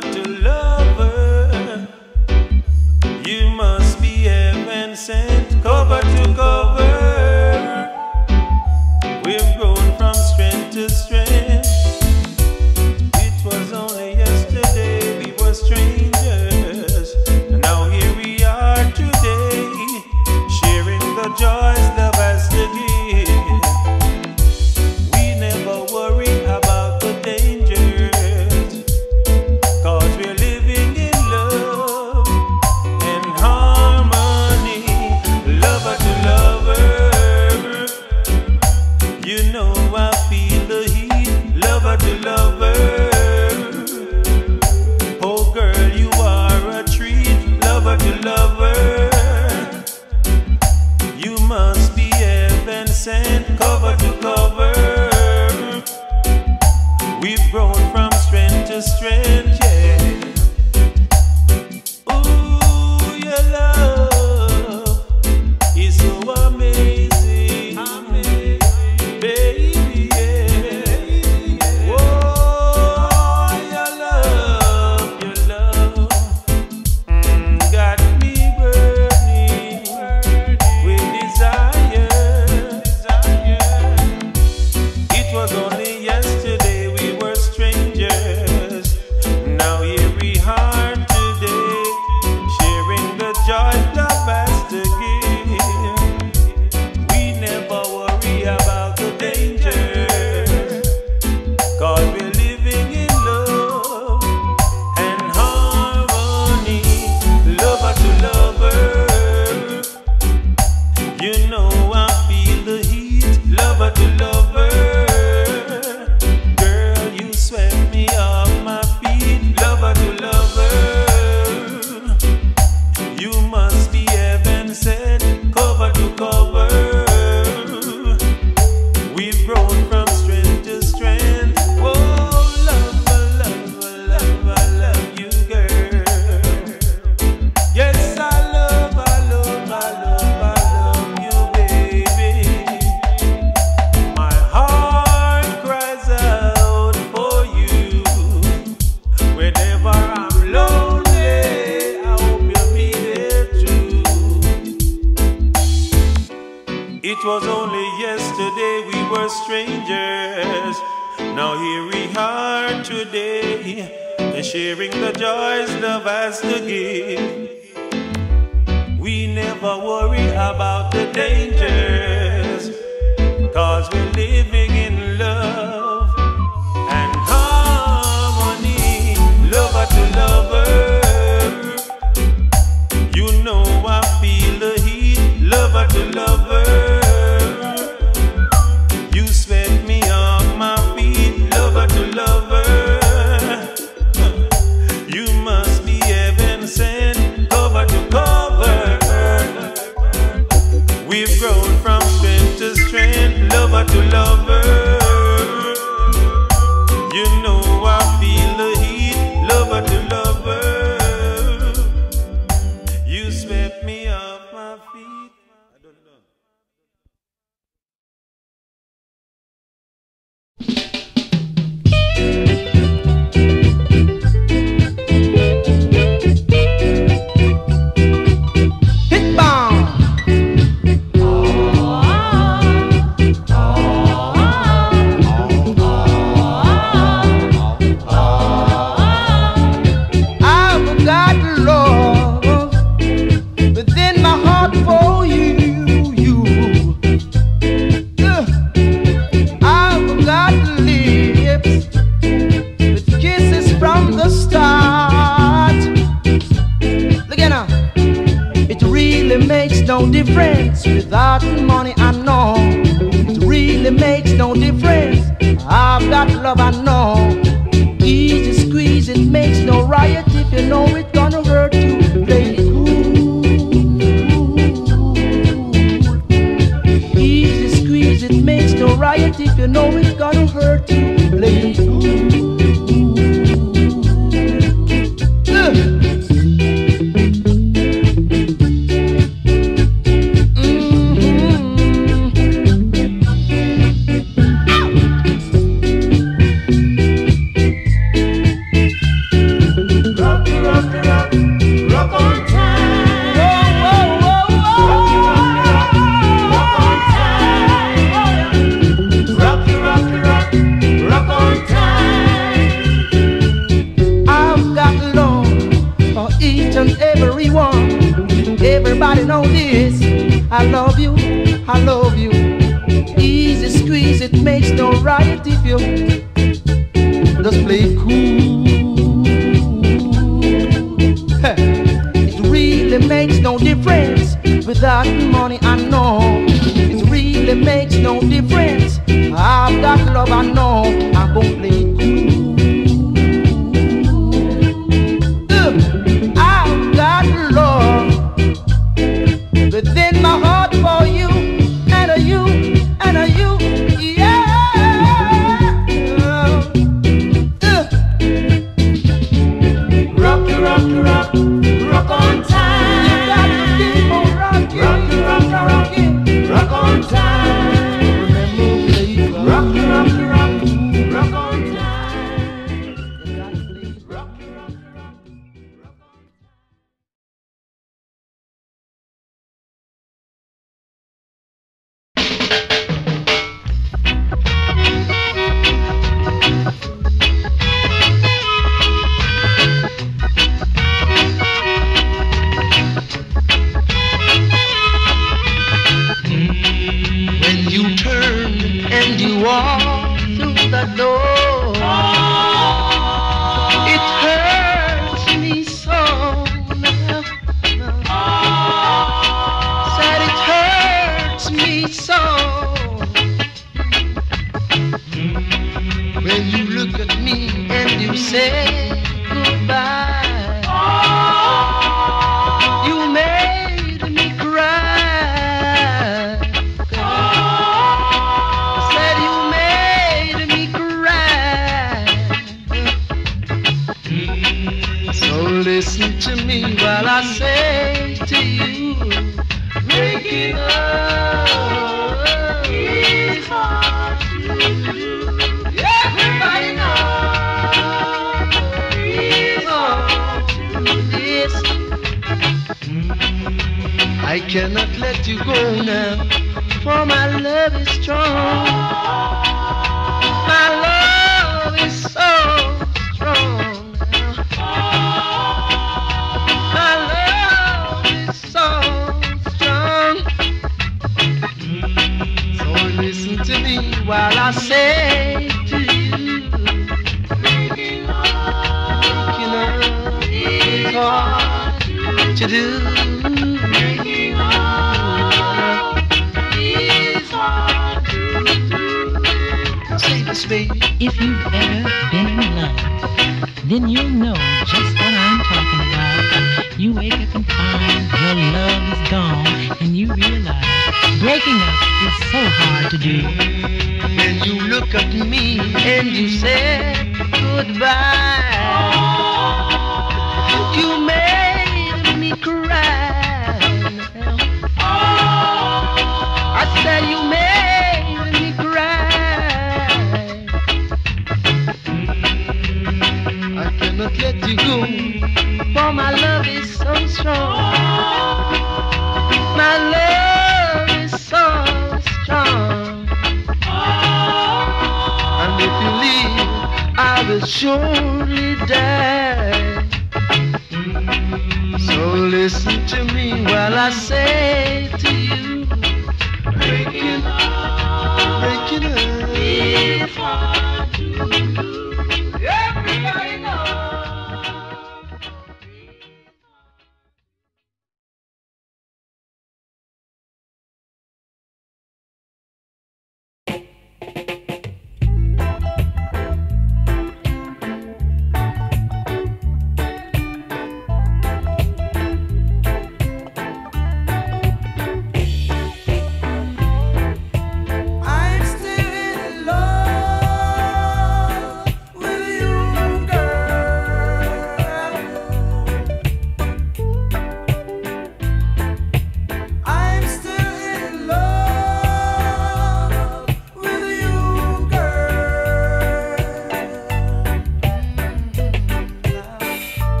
to lover.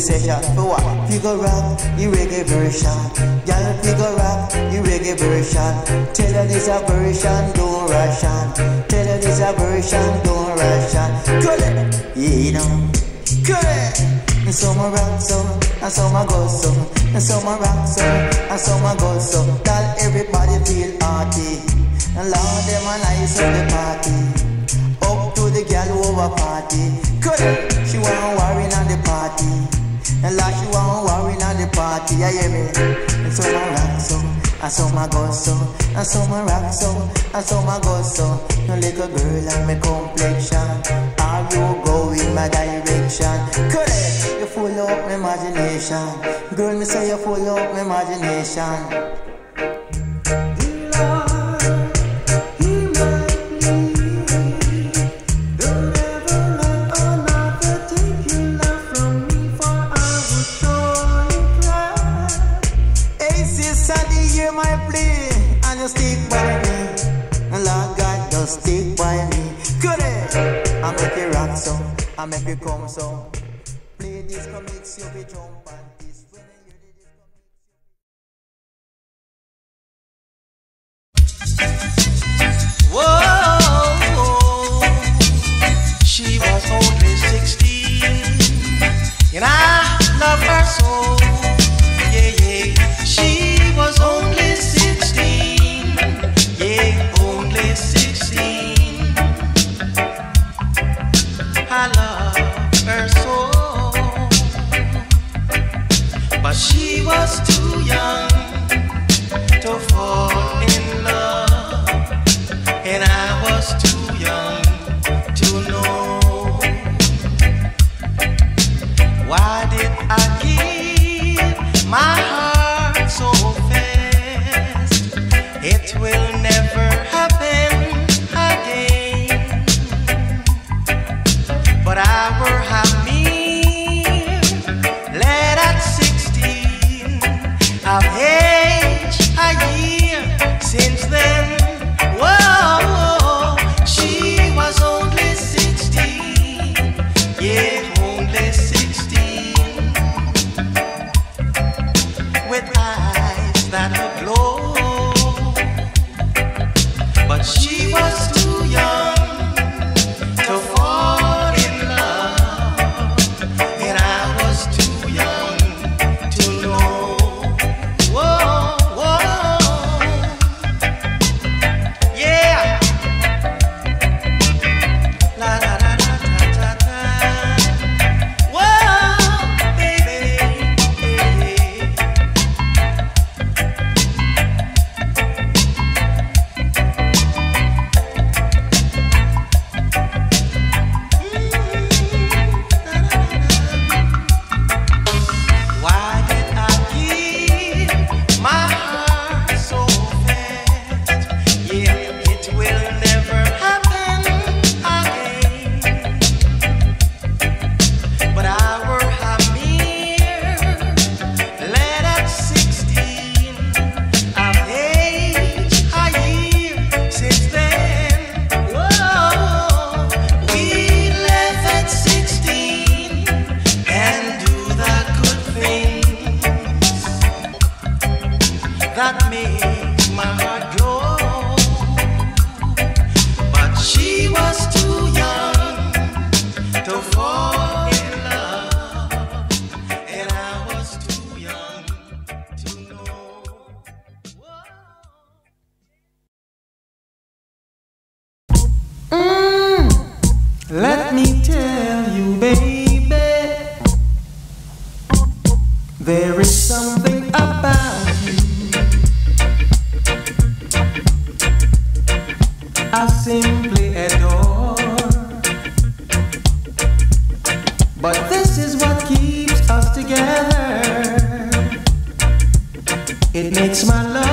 session for what? Figure rock, you reggae version. Y'all figure rock, you reggae version. Tell her this a version, don't rush on. Tell her this a version, don't rush on. Cut it, yeah, you know. Cut it. And some are rock some, and some are go some, and some are rock some, and some are go some. Tell everybody feel party, and love them a nice on the party. Up to the girl over party, cut it, she want and like you want worry in the party, yeah, yeah, me. And some a rock so, I saw my go so, I some my rock so, I saw my go so. No little girl and my complexion. Are you going my direction? Correct. You full of imagination. Girl, me say you full of imagination. song so But this is what keeps us together. It makes my love.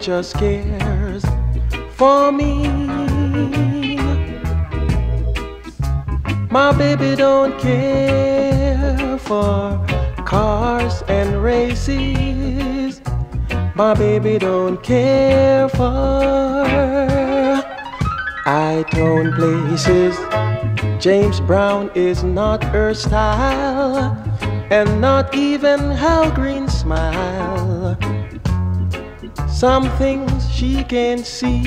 Just cares for me. My baby don't care for cars and races. My baby don't care for I town places. James Brown is not her style, and not even Al Green's smile. Some things she can see.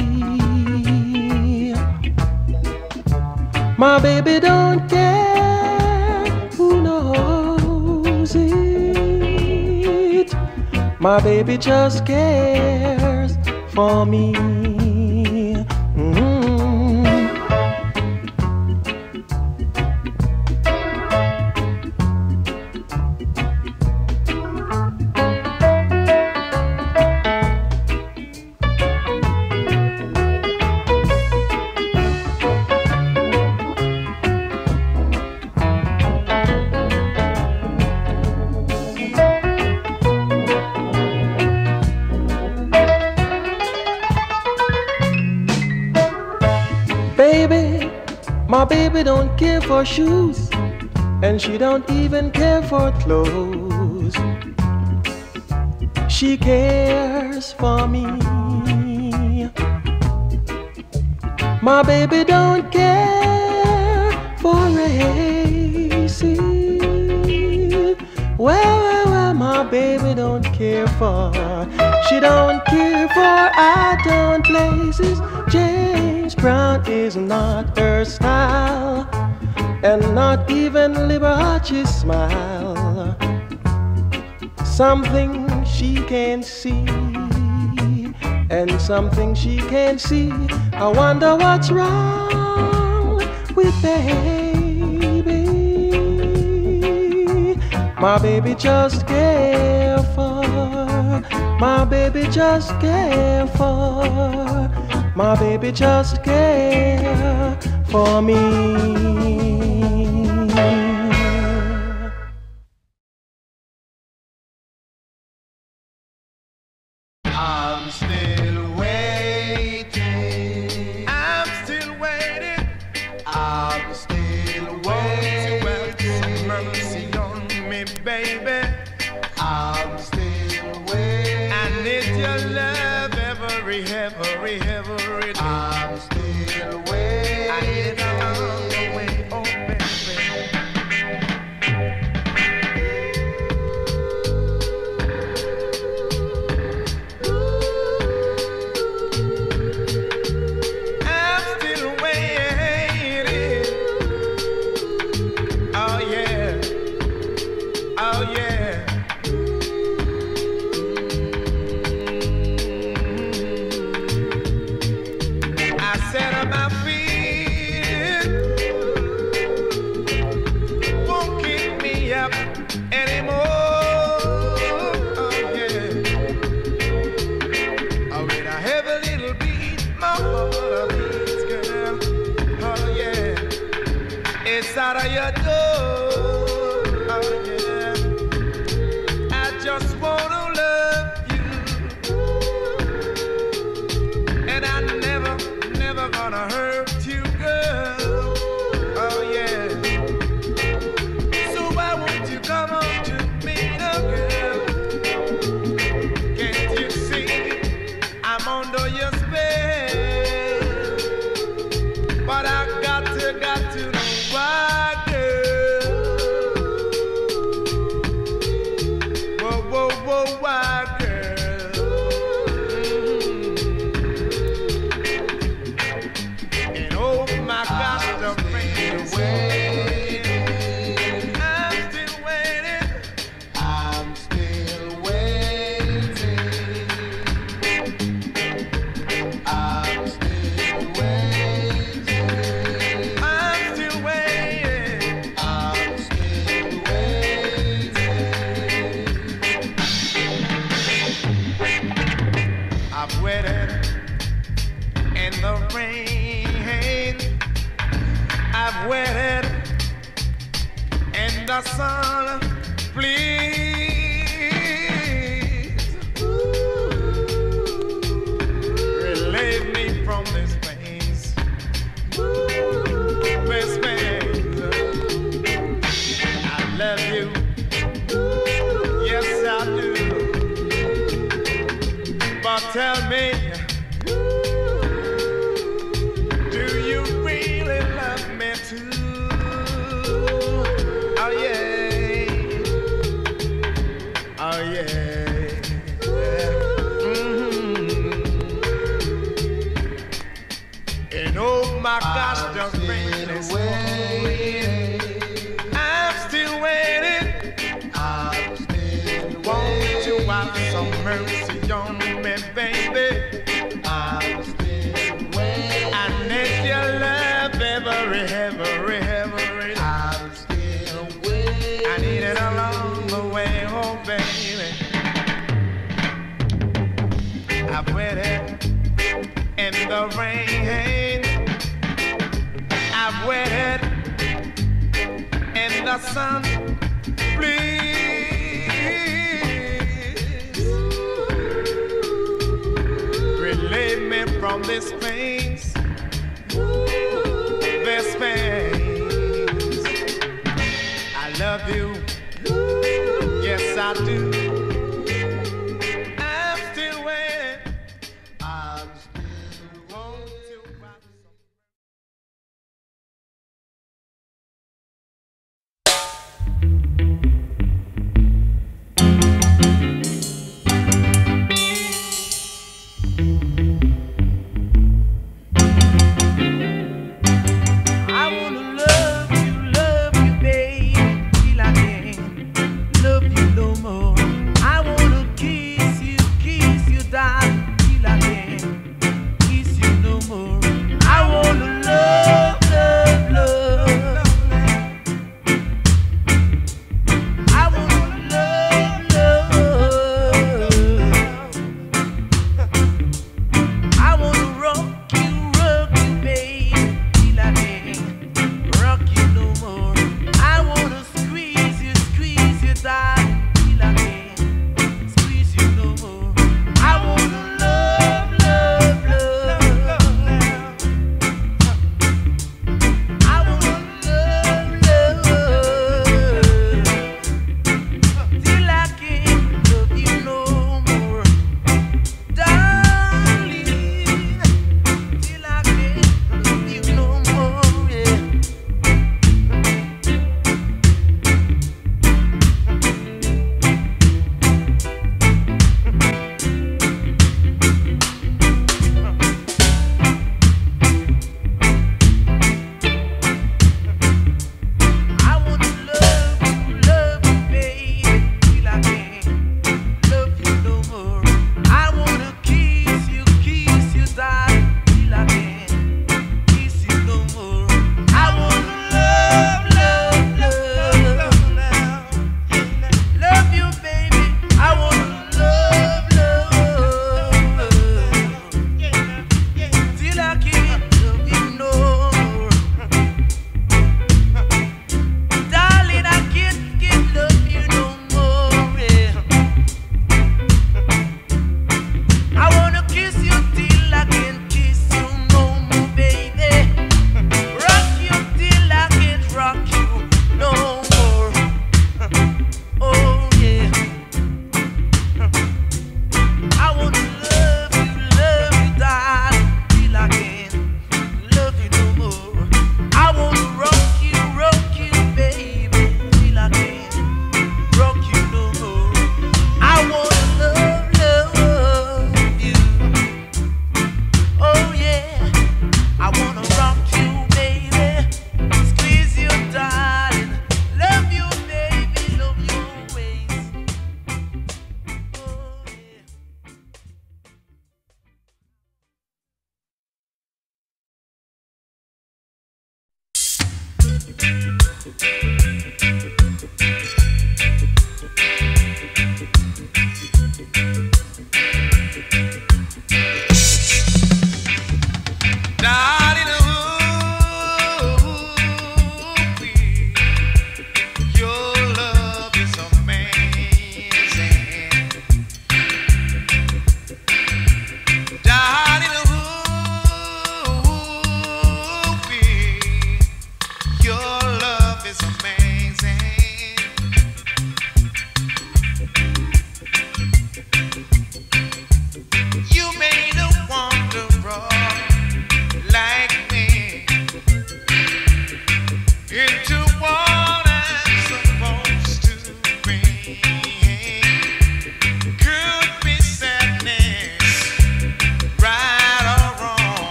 My baby don't care who knows it. My baby just cares for me. Care for shoes, and she don't even care for clothes. She cares for me. My baby don't care for races. Well, well, well, my baby don't care for. She don't care for outdoor places. James Brown is not her style, and not even Liberace's smile. Something she can see, and something she can't see. I wonder what's wrong with baby. My baby just care for. My baby just care for. My baby just care for me.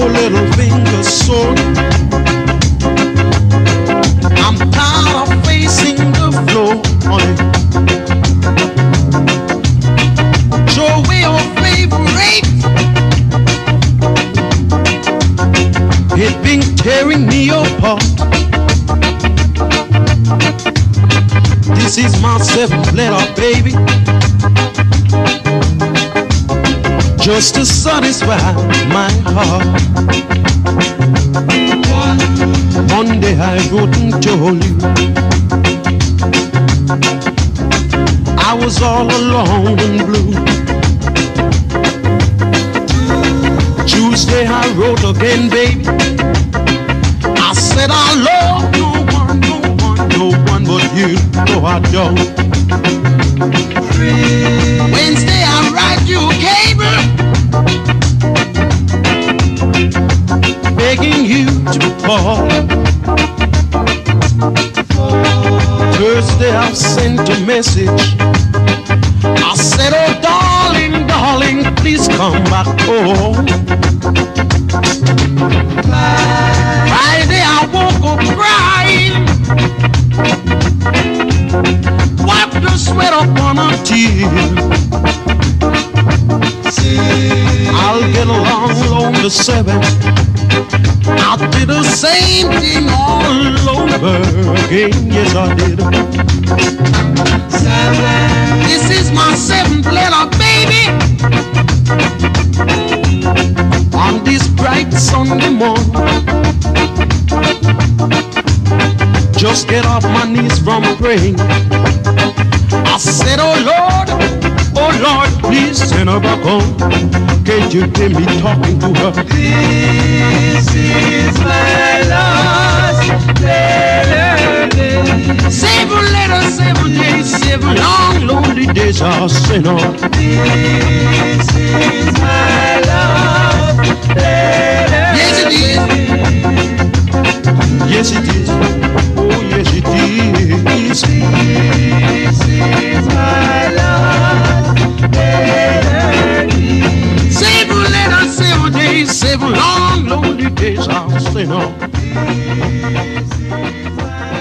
Little finger's sore. I'm tired of facing the floor on it. Your favorite. It been tearing me apart. This is my seventh letter, baby. Just to satisfy my heart. This is my seventh letter, baby. On this bright Sunday morning, just get off my knees from praying. I said, Oh Lord, oh Lord, please send her back home. Can't you hear me talking to her? This is my last day. Seven letters, seven days, seven long lonely days I'll send her. This is my last letter. Yes, it is. Yes, it is. Oh, yes, it is. This is my last letter. Seven letters, seven days, seven long lonely days I'll send her. Lord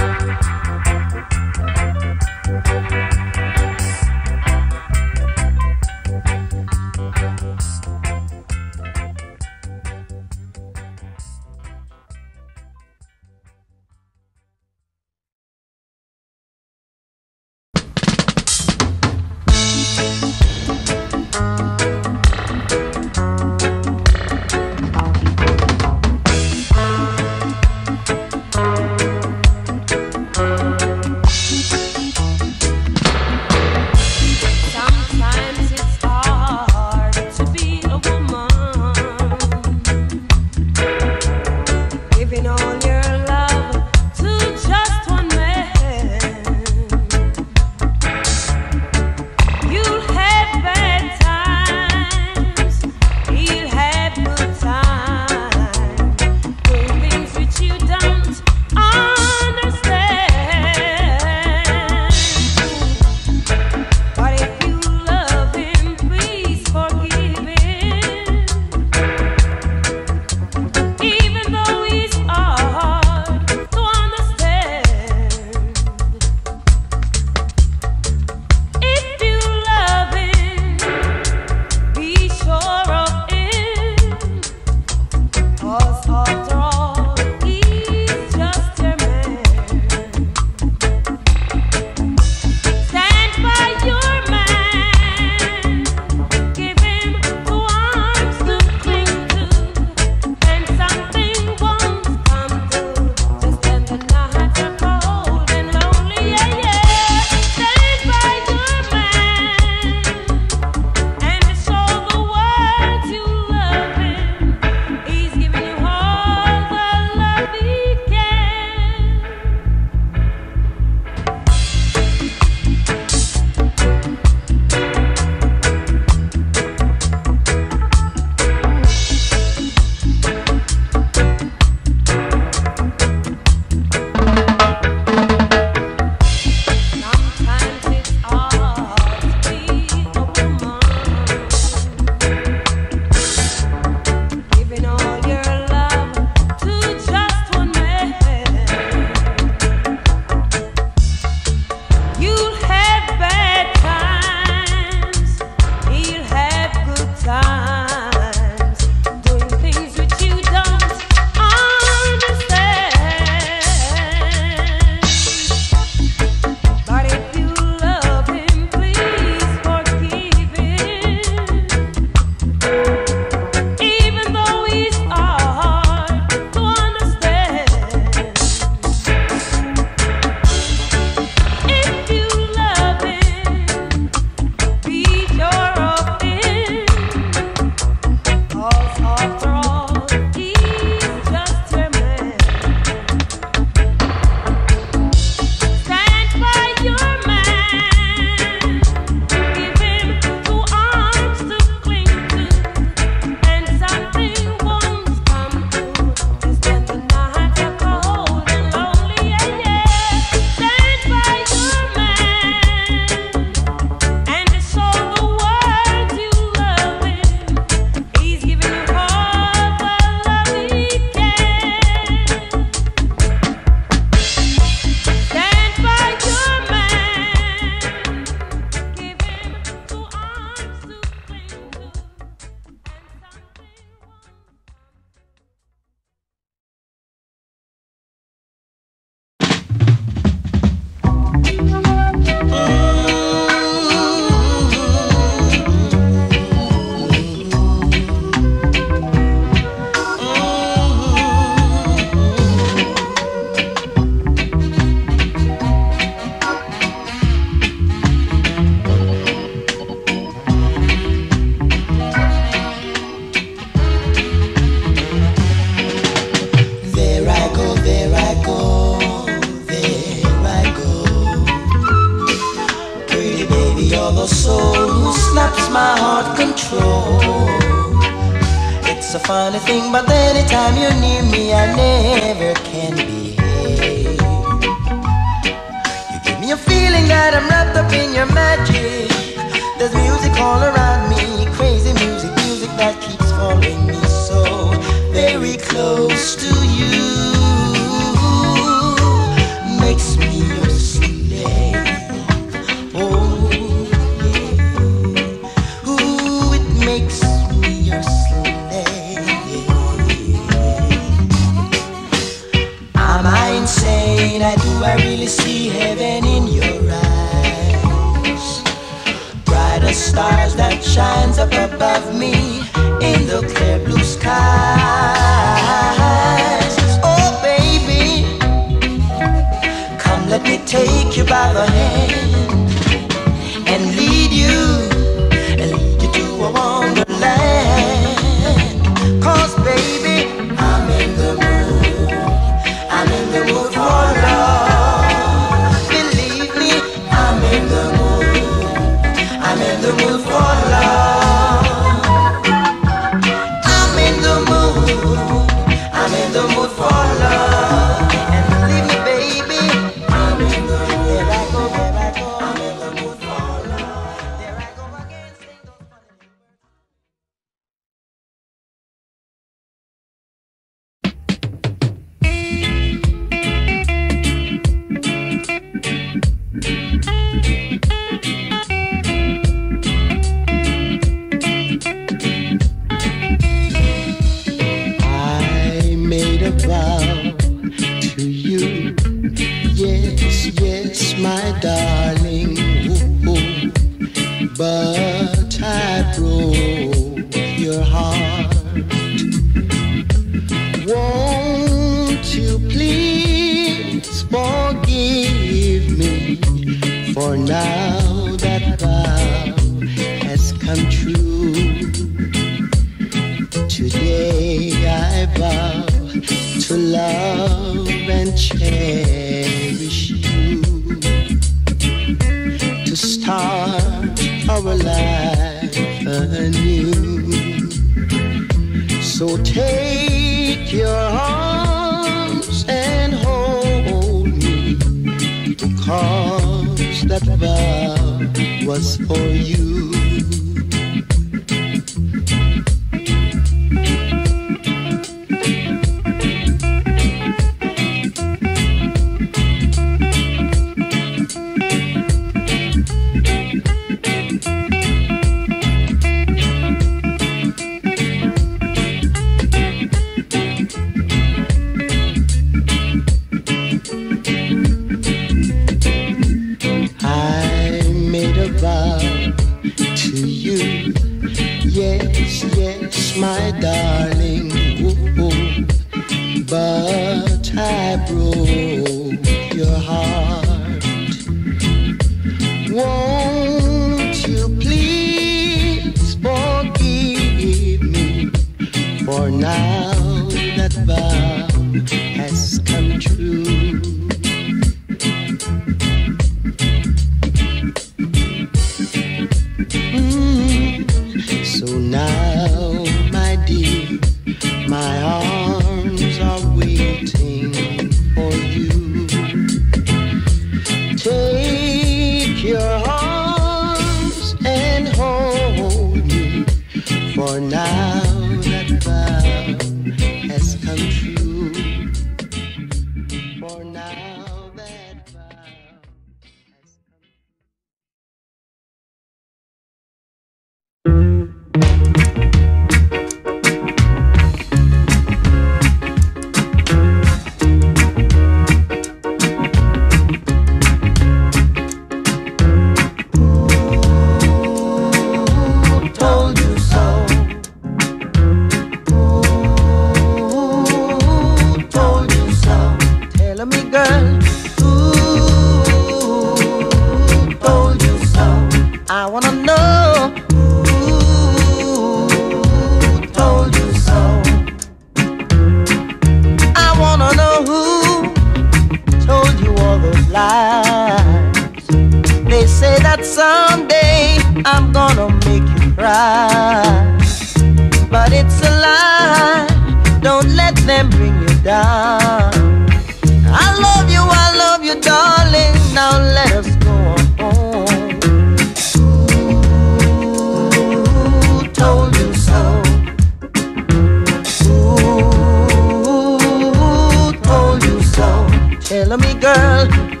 Tell me, girl,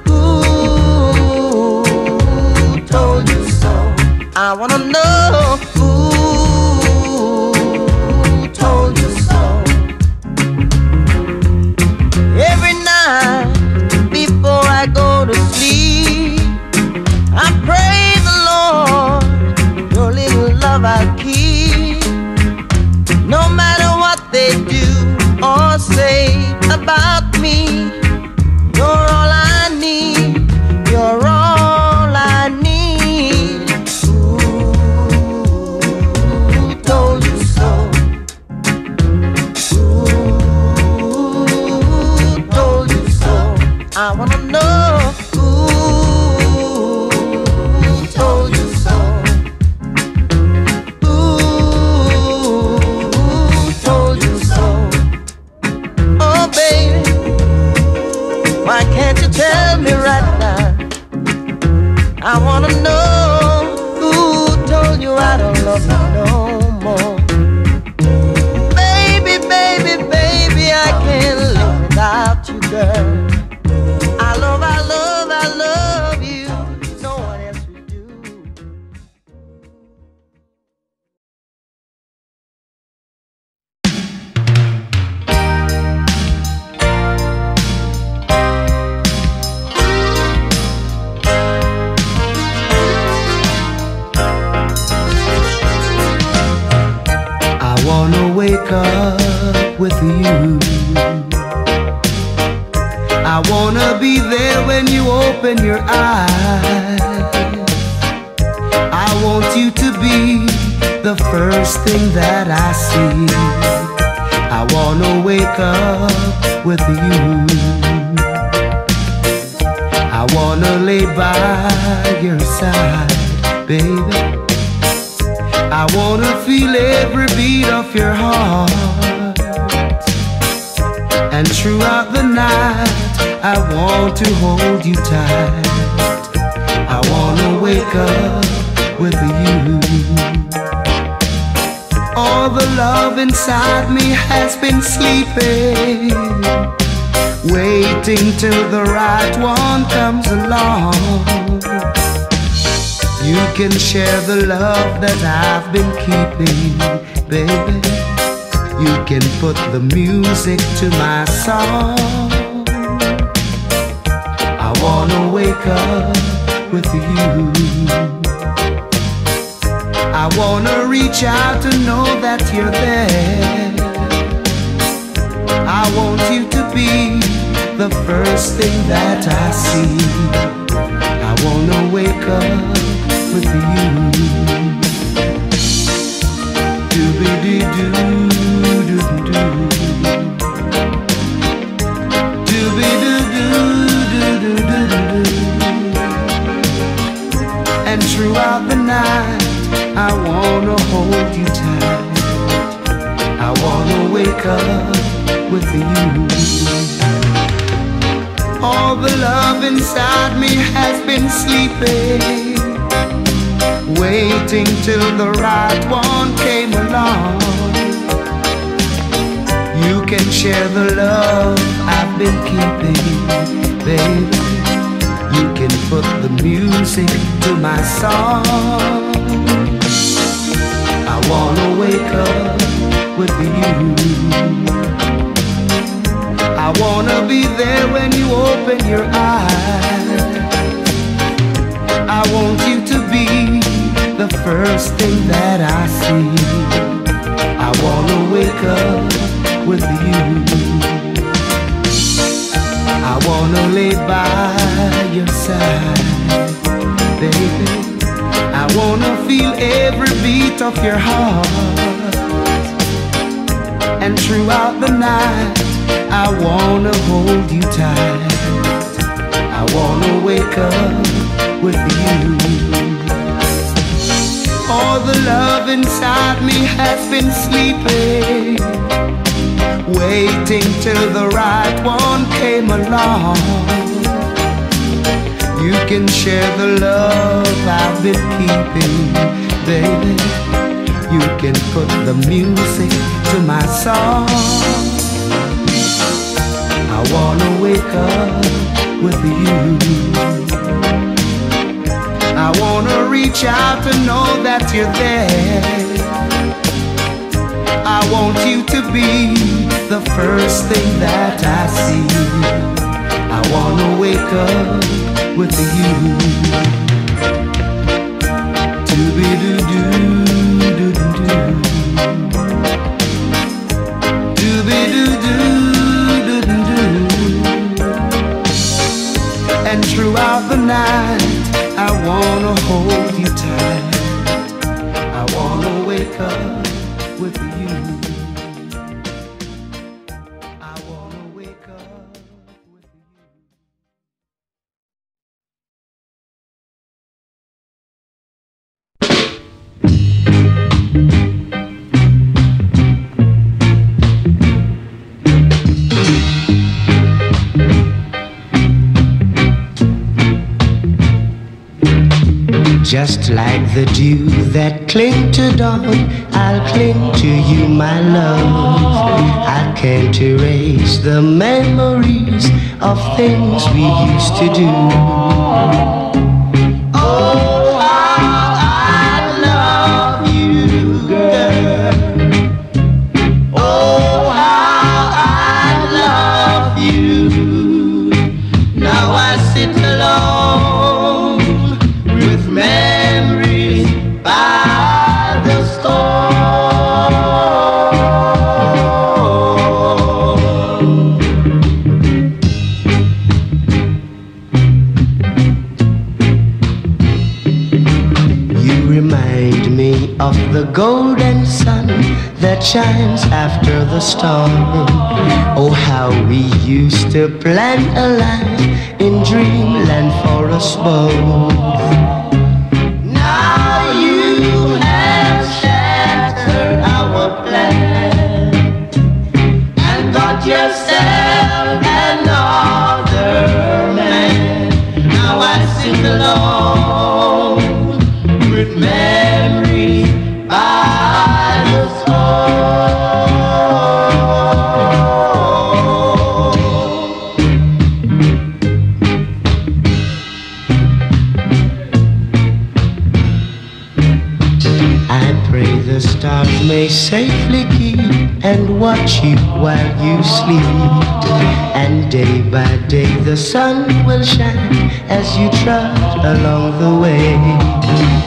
Day by day the sun will shine as you trudge along the way.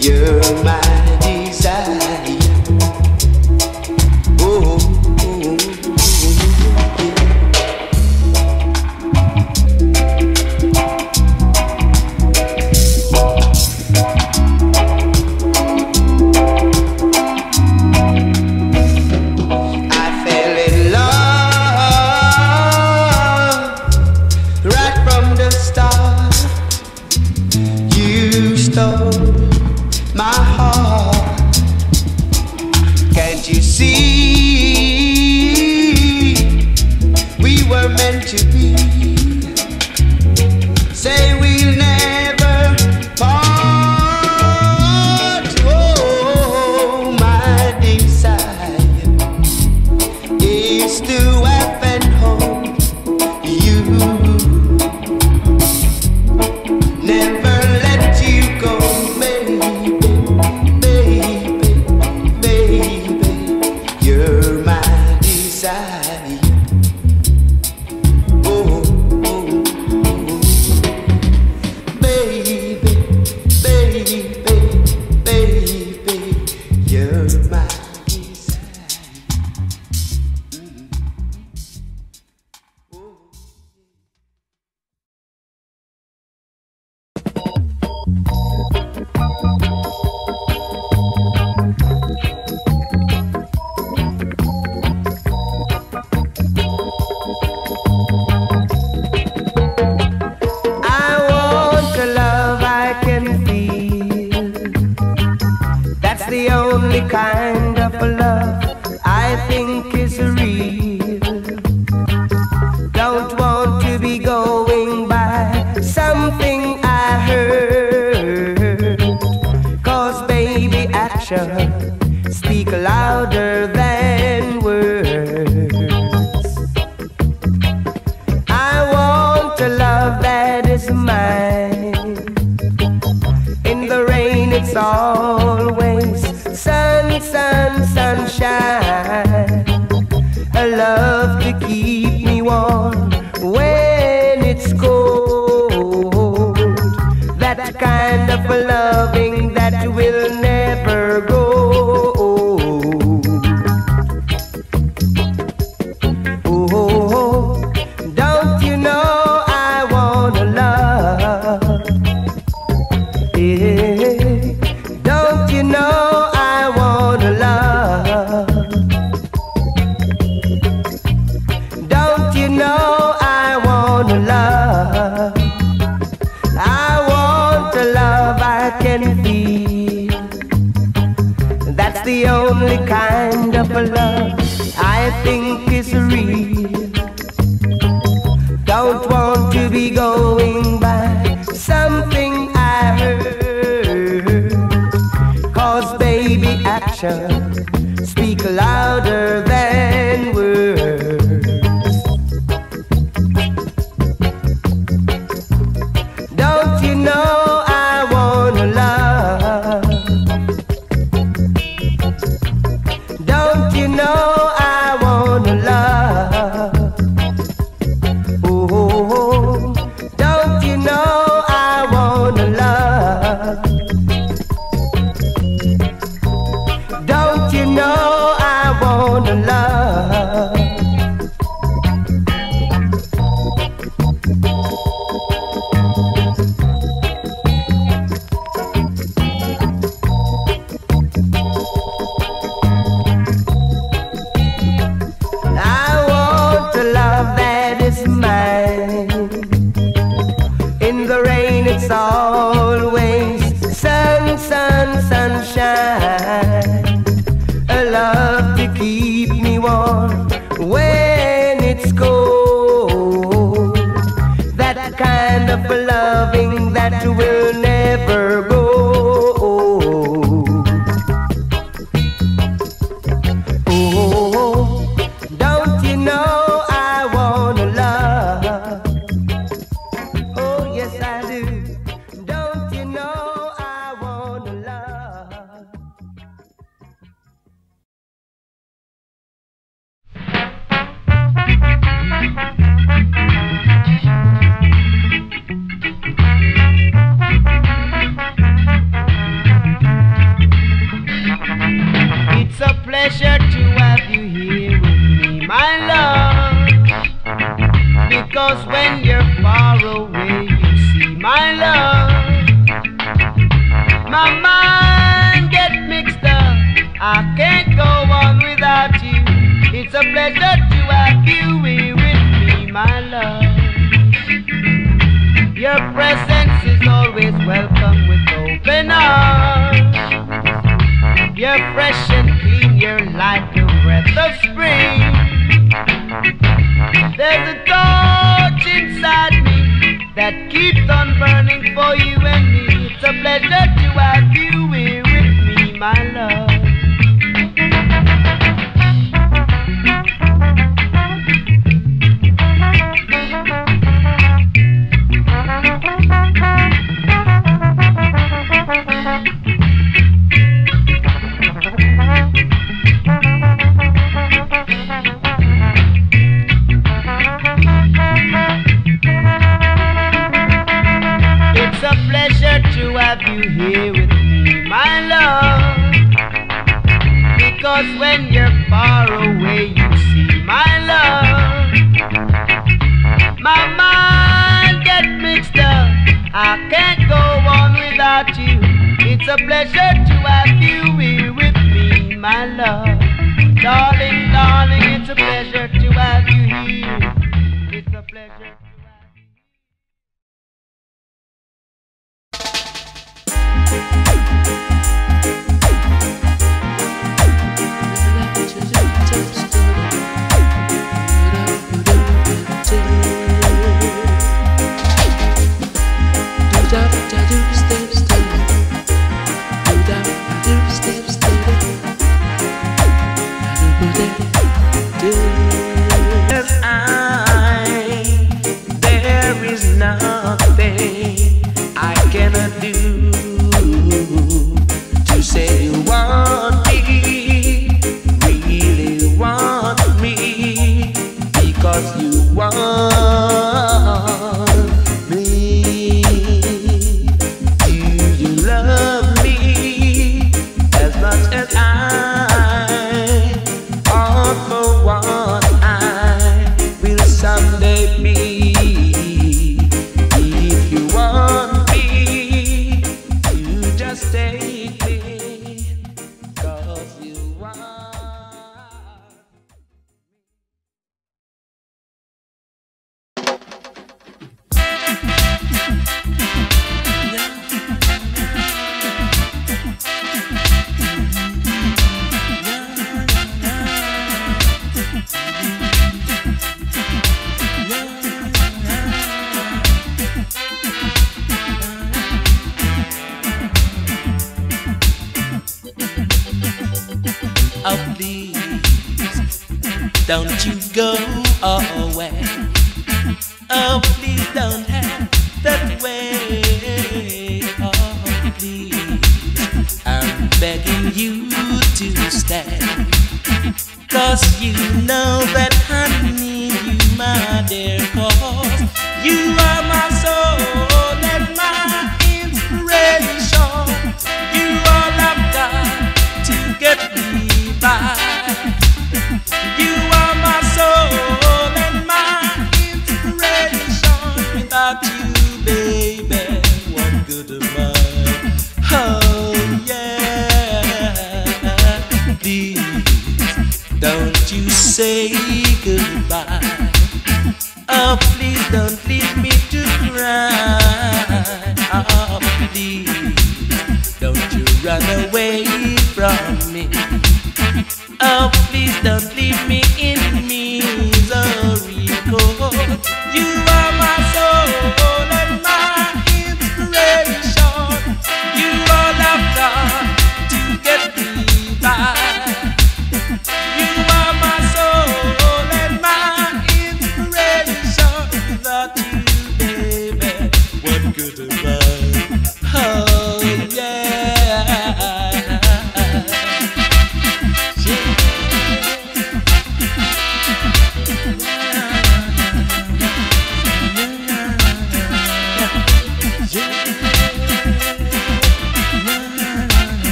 You're my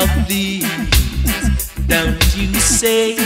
Oh, please, don't you say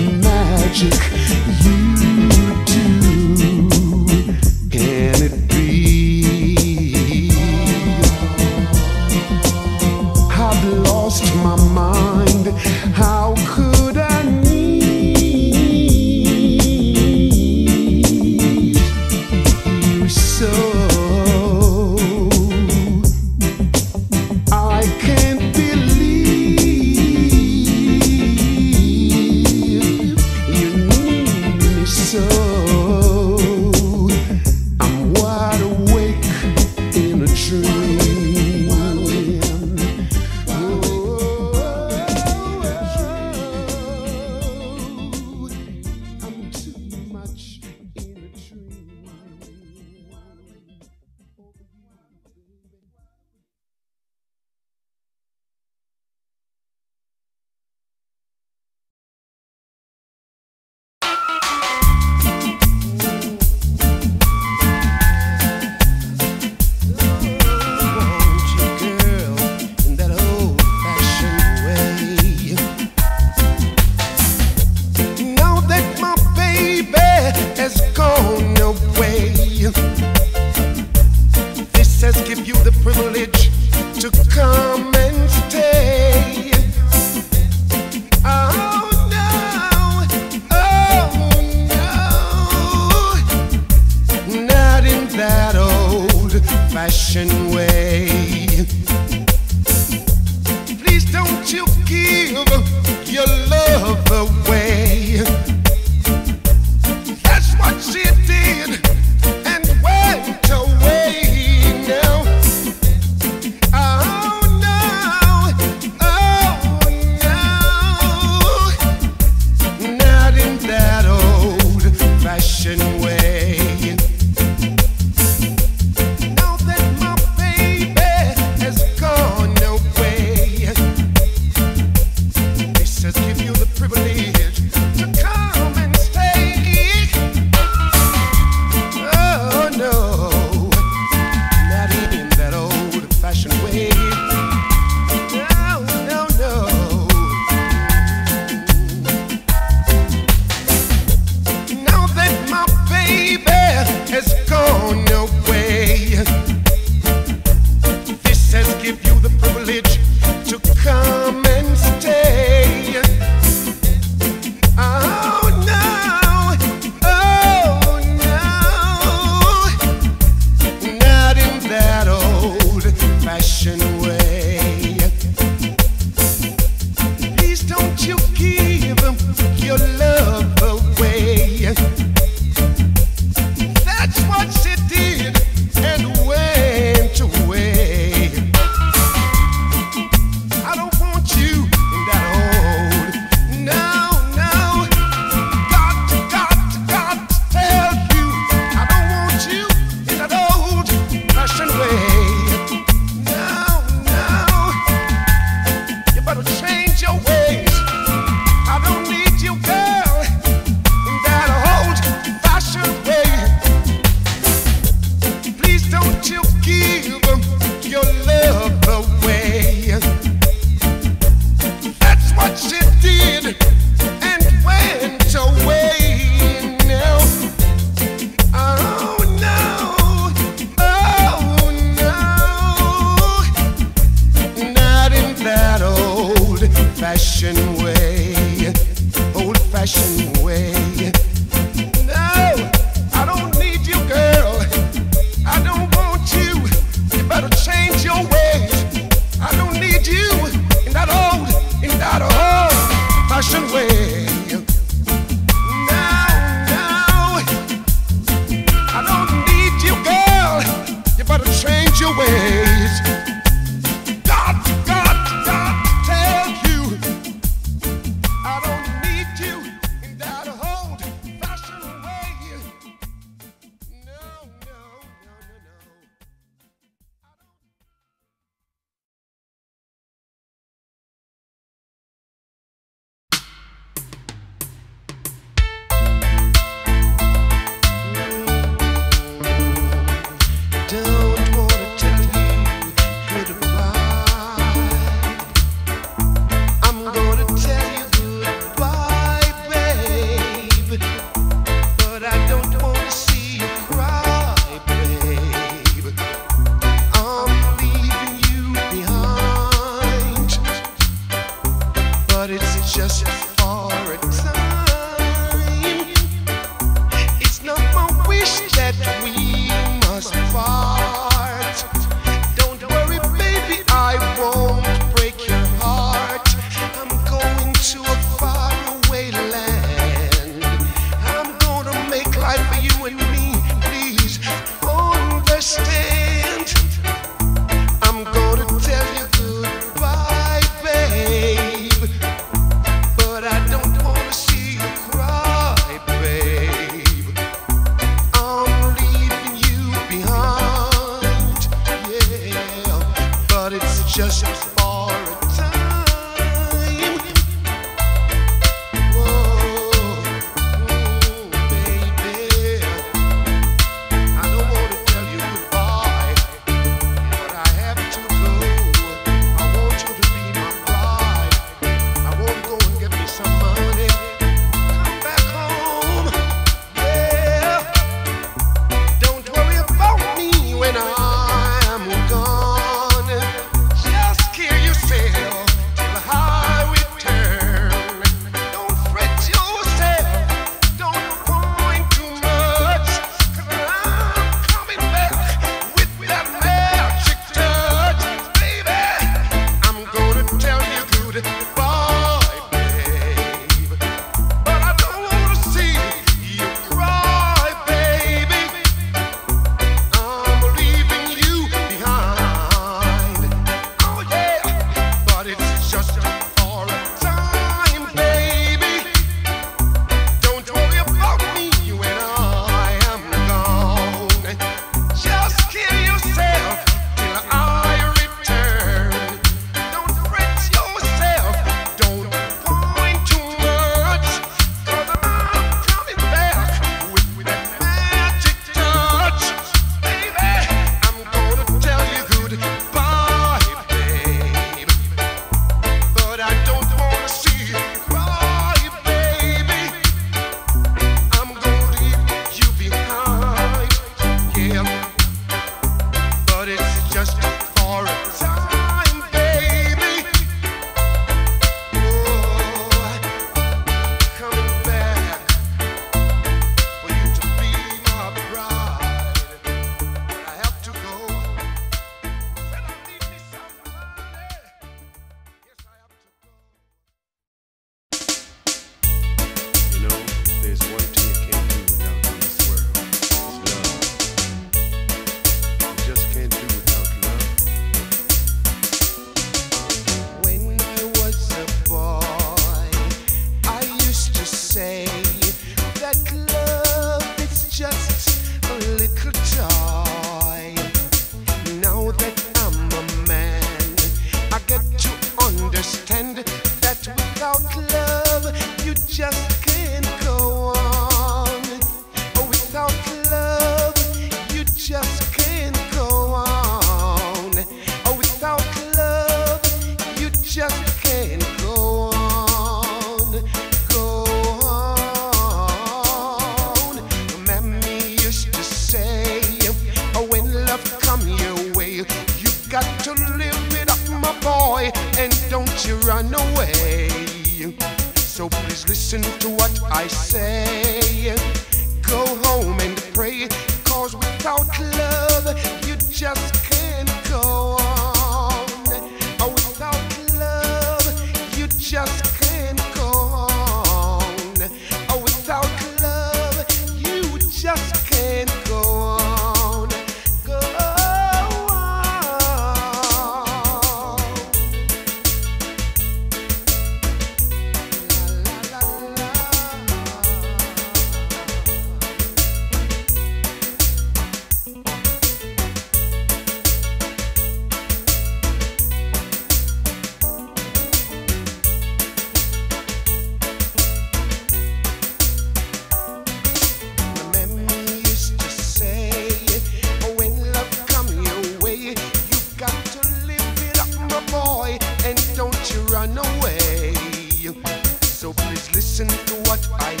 I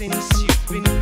since you've been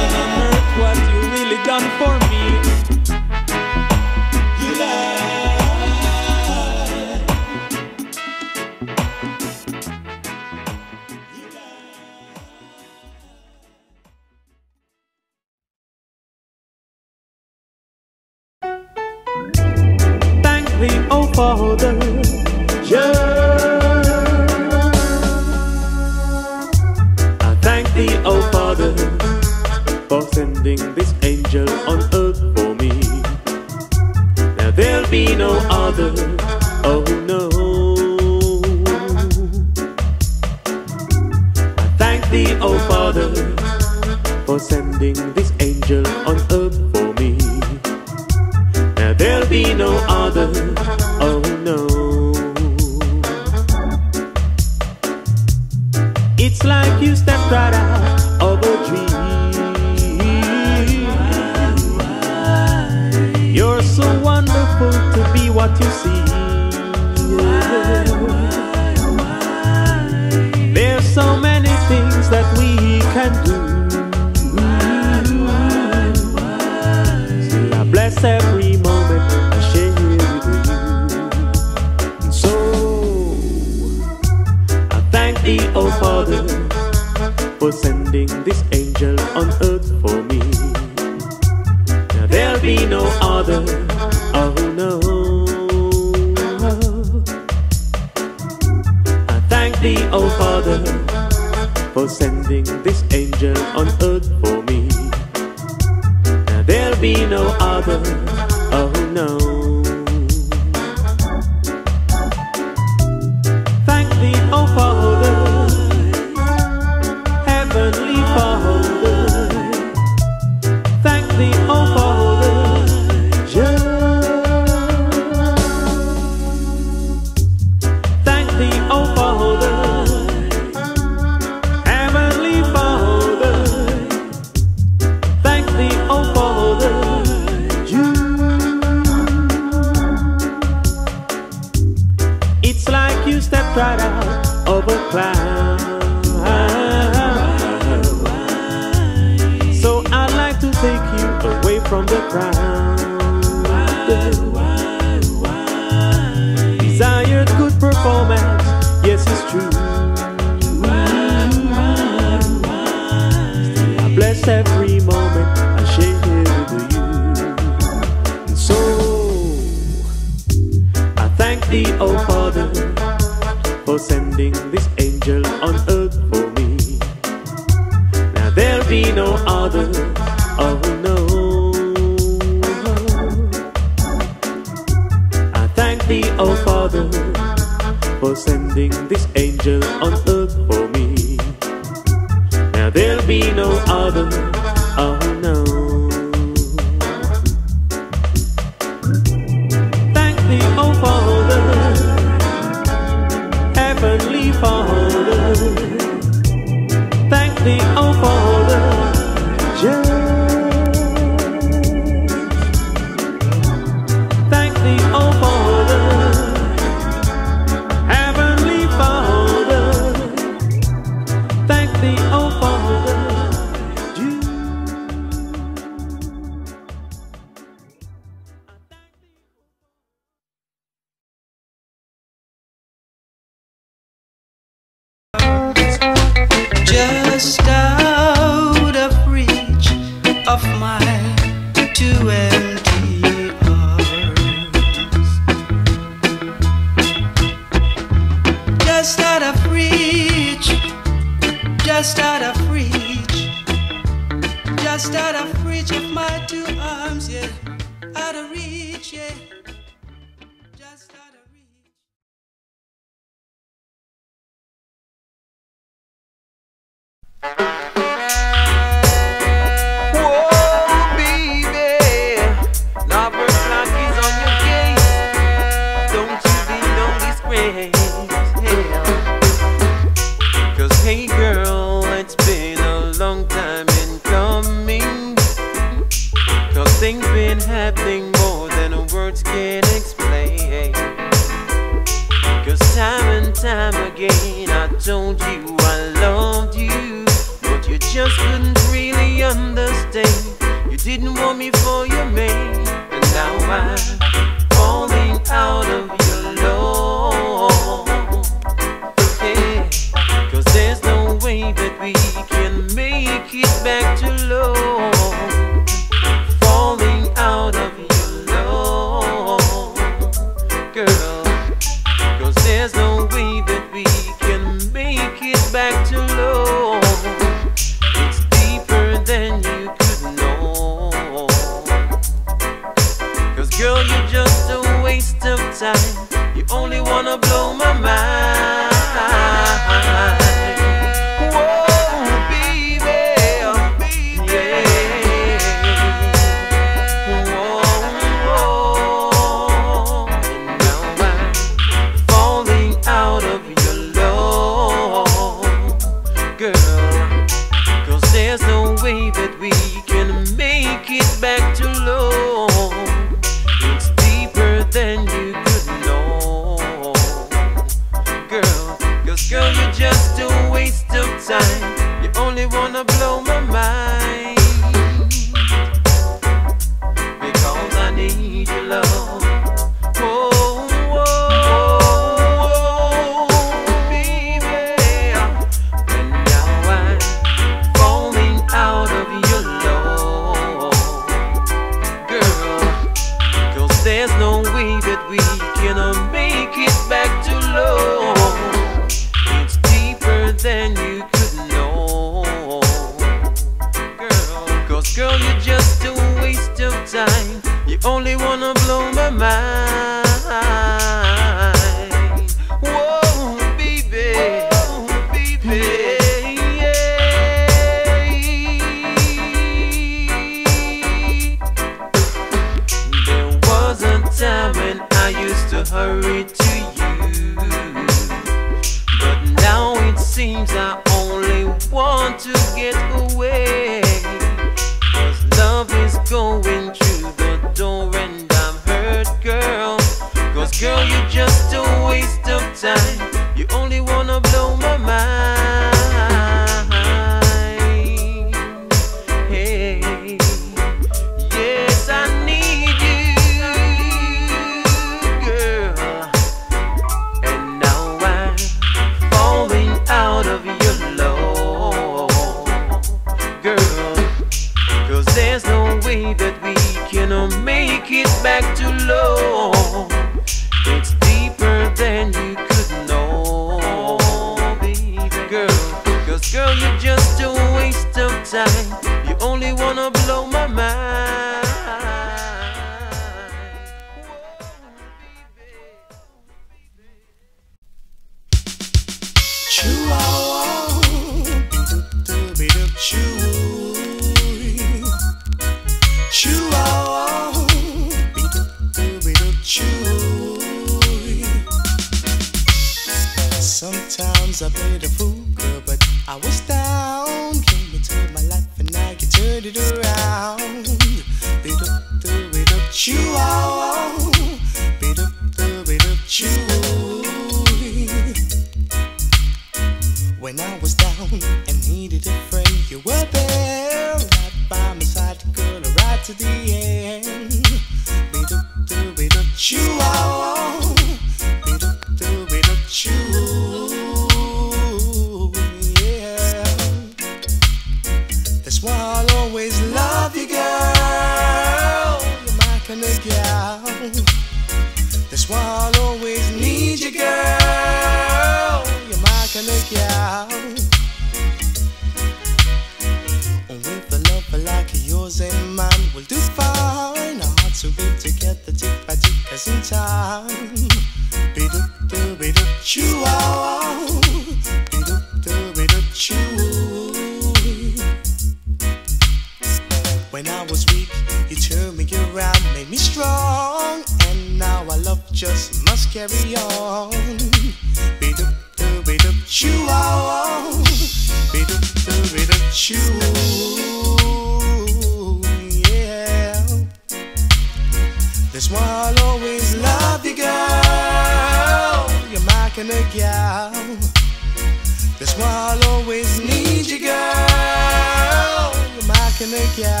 You're my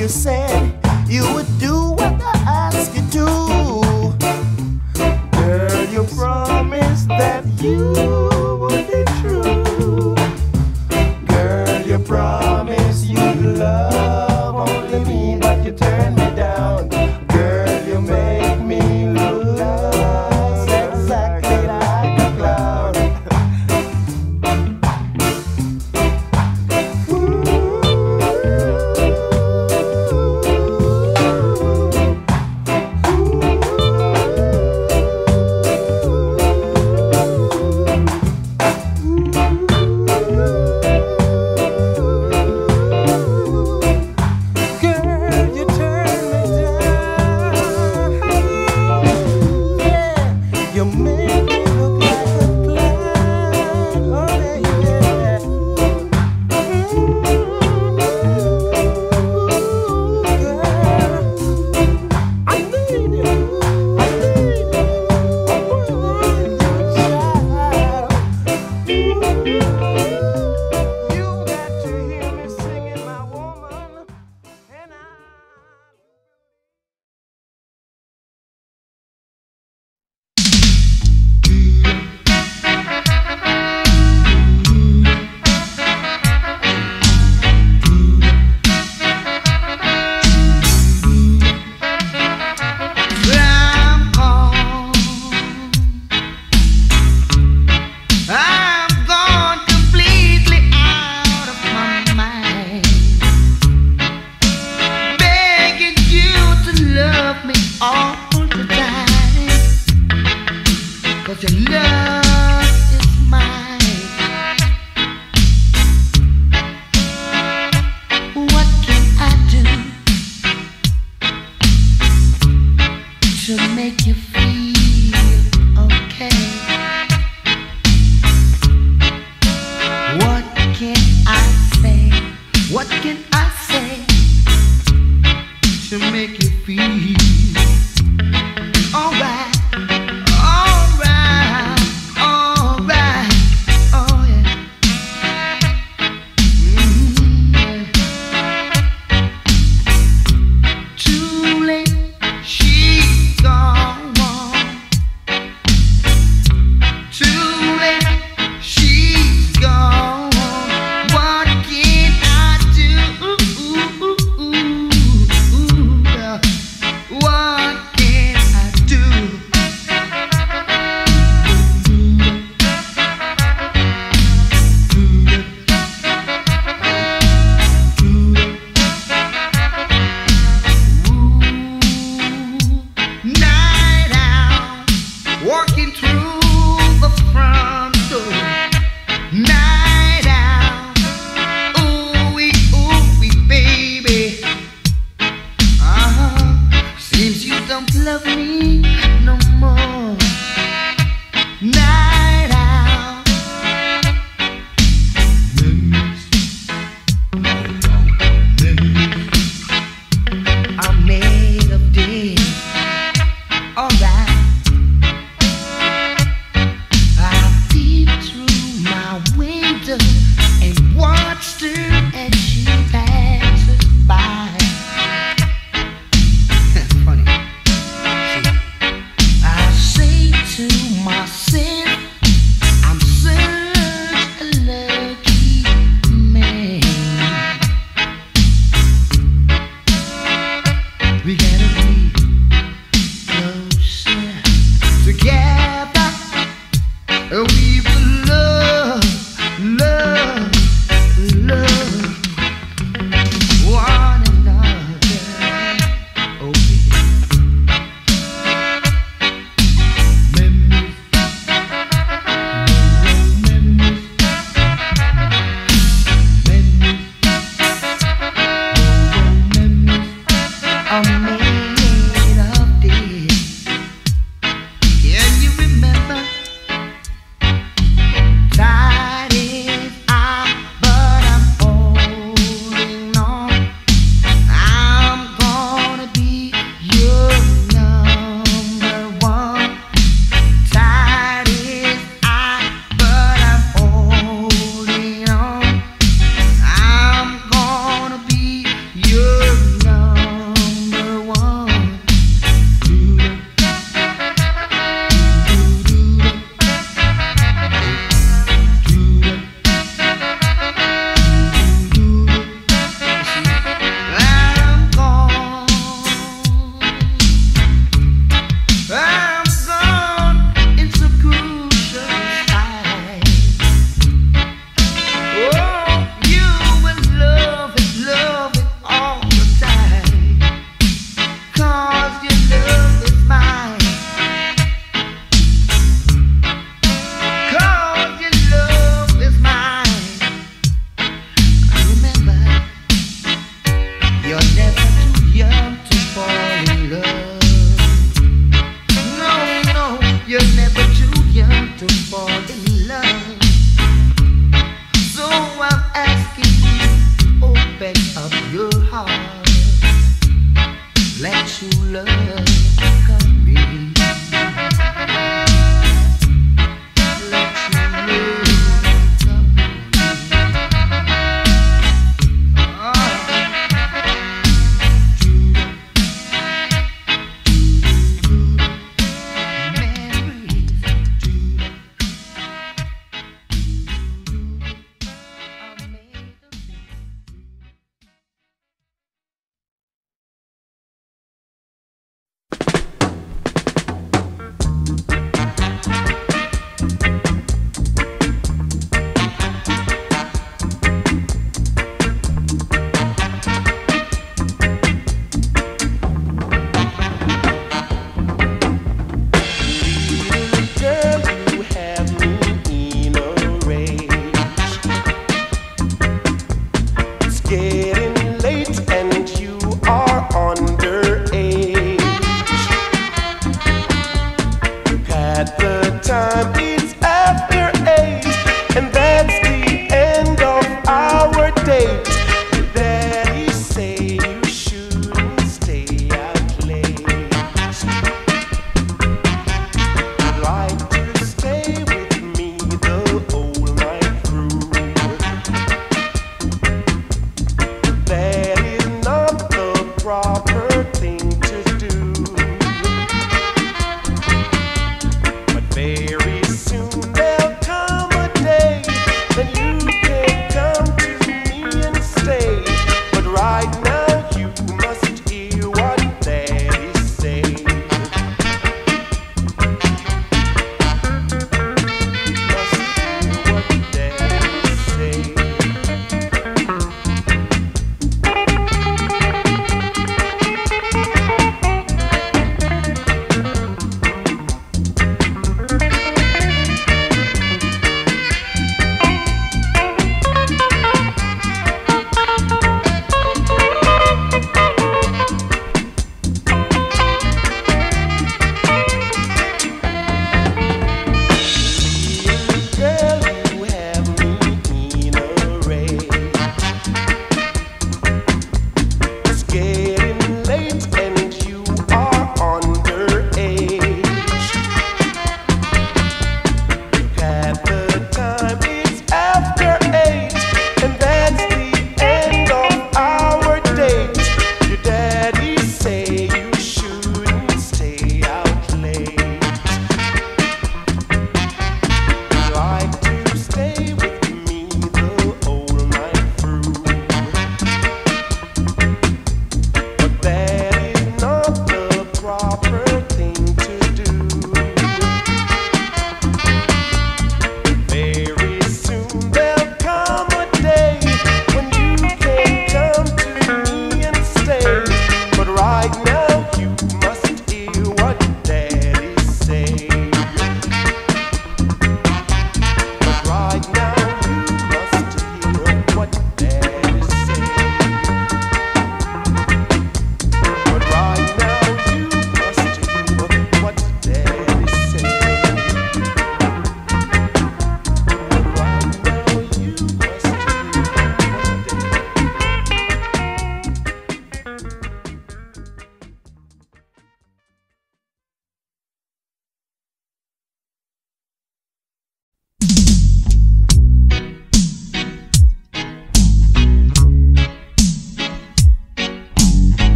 you said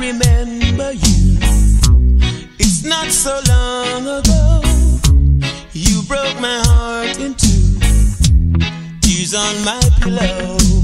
remember you. It's not so long ago. You broke my heart in two. Tears on my pillow.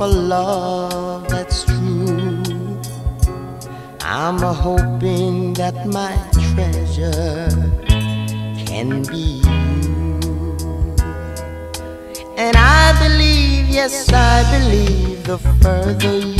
for love that's true. I'm hoping that my treasure can be you. And I believe, yes, I believe the further you.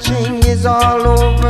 Searching is all over,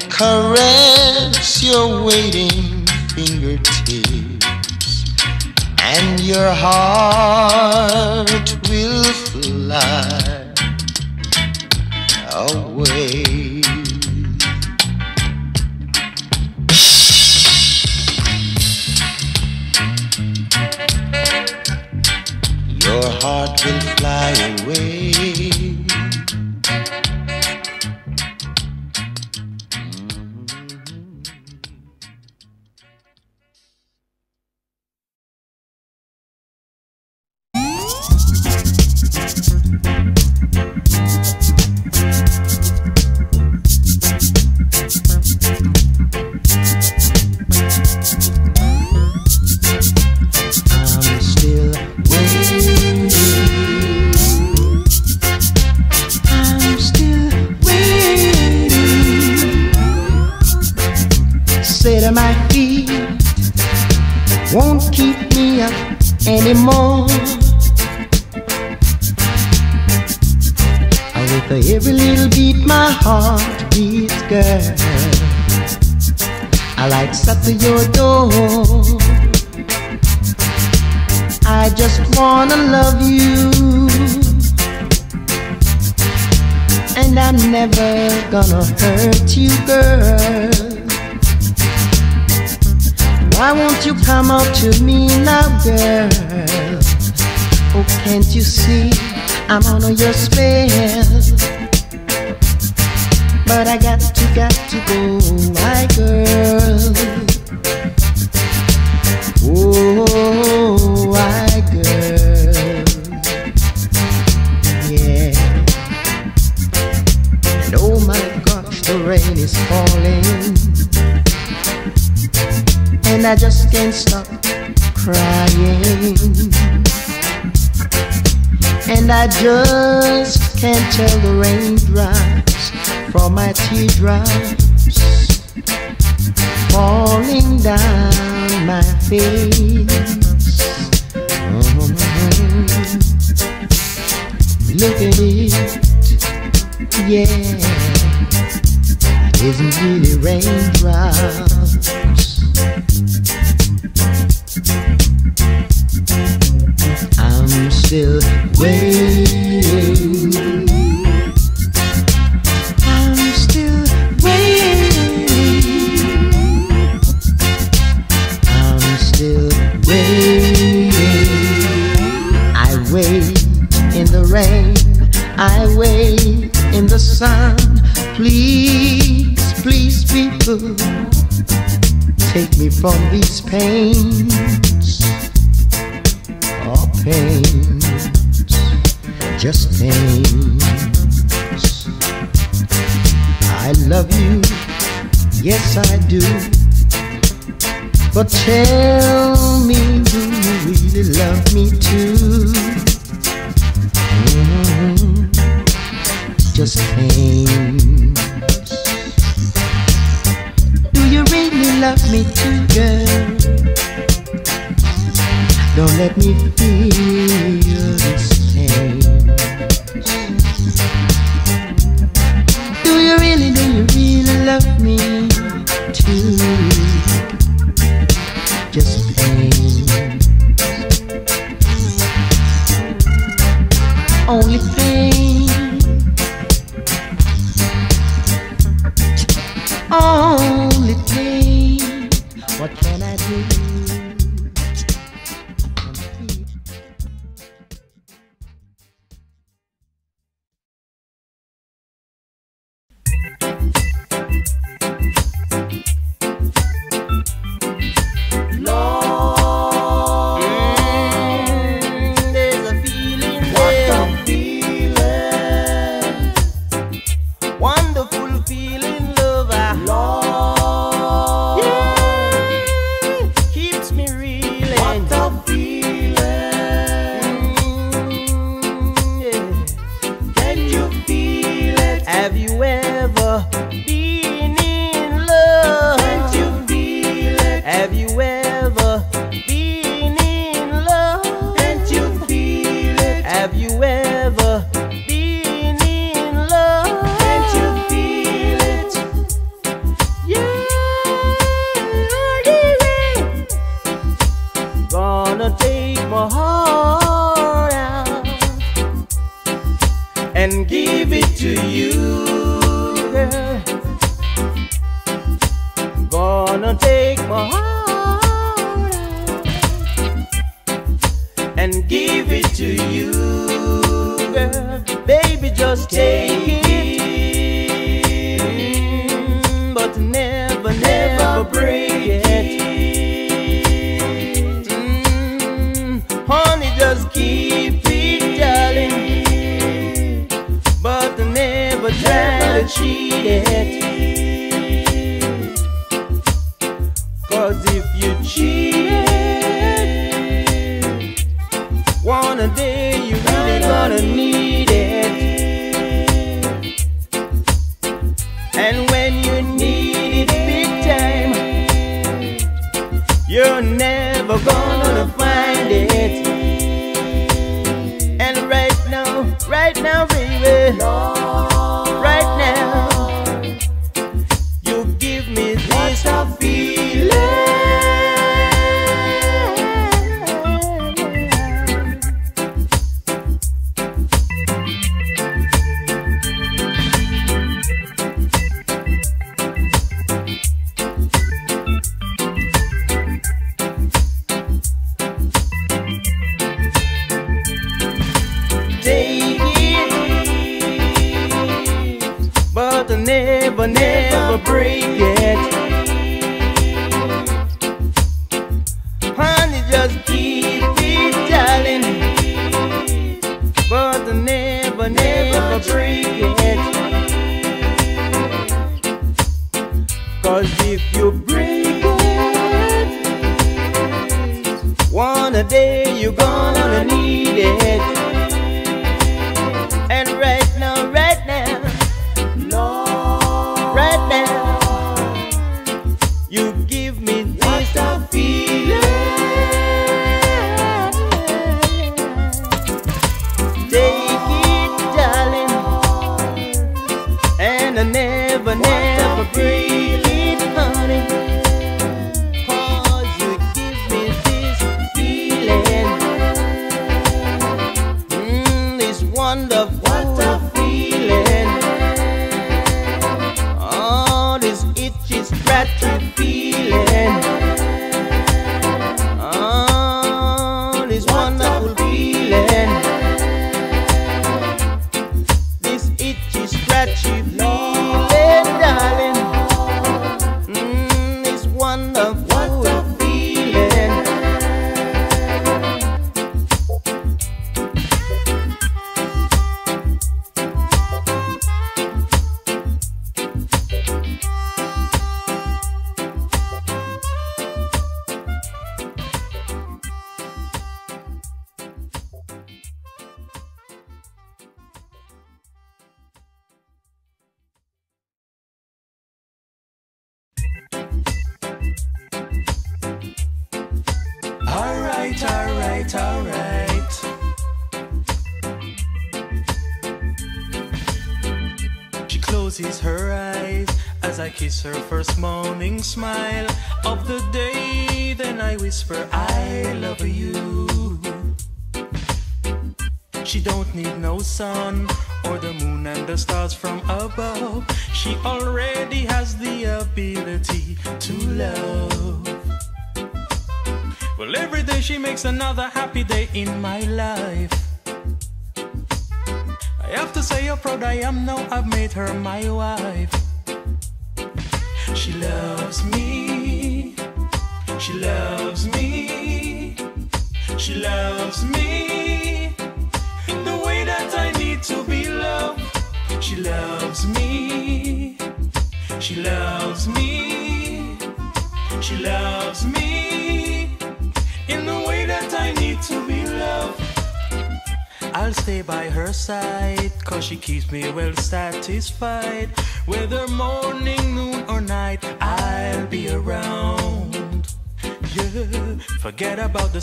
hands caress your waiting fingertips, and your heart will fly away. Your heart will fly away.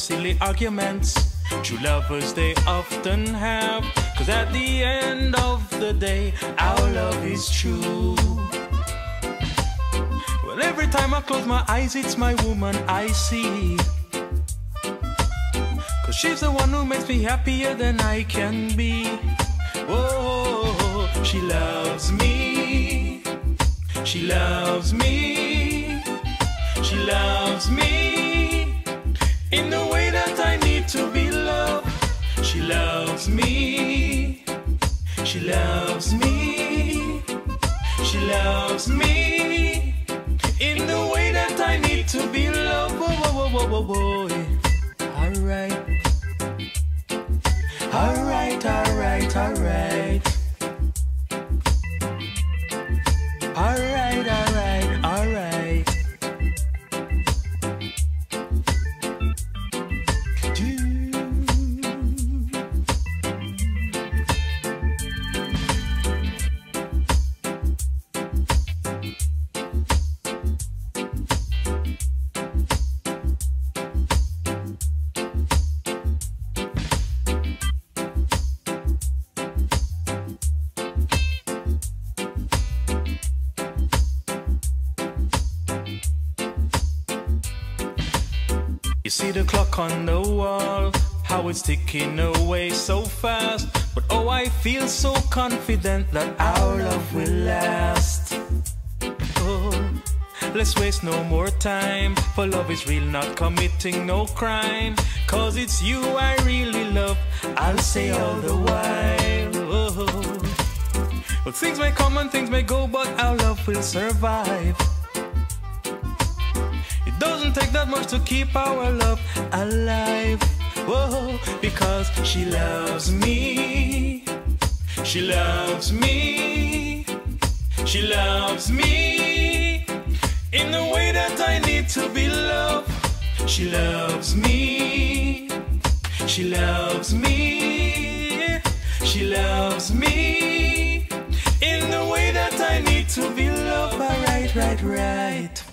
Silly arguments. True lovers they often have. Cause at the end of the day, our love is true. Well, every time I close my eyes, it's my woman I see. Cause she's the one who makes me happier than I can be. Whoa, she loves me. She loves me. She loves me. The way that I need to be loved. She loves me. She loves me. She loves me. In the way that I need to be loved. Whoa, whoa, whoa, whoa, whoa. Alright. Alright, alright, alright. Alright, alright, it's ticking away so fast. But oh, I feel so confident that our love will last. Oh, let's waste no more time, for love is real, not committing no crime. Cause it's you I really love, I'll say all the while. Oh, well, things may come and things may go, but our love will survive. It doesn't take that much to keep our love alive. Whoa, because she loves me. She loves me. She loves me. In the way that I need to be loved. She loves me. She loves me. She loves me. In the way that I need to be loved. Right, right, right.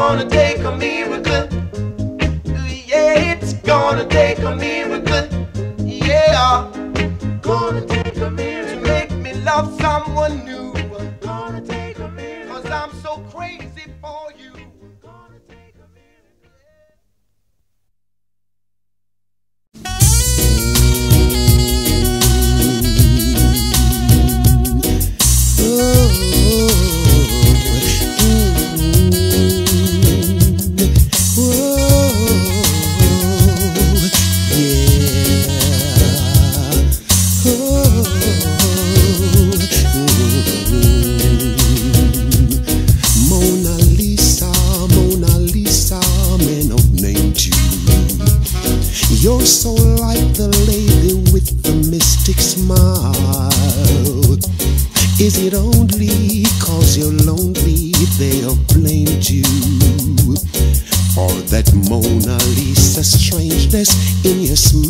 Gonna take a miracle. Yeah, it's gonna take a miracle. Yeah, gonna take a miracle to make me love someone new.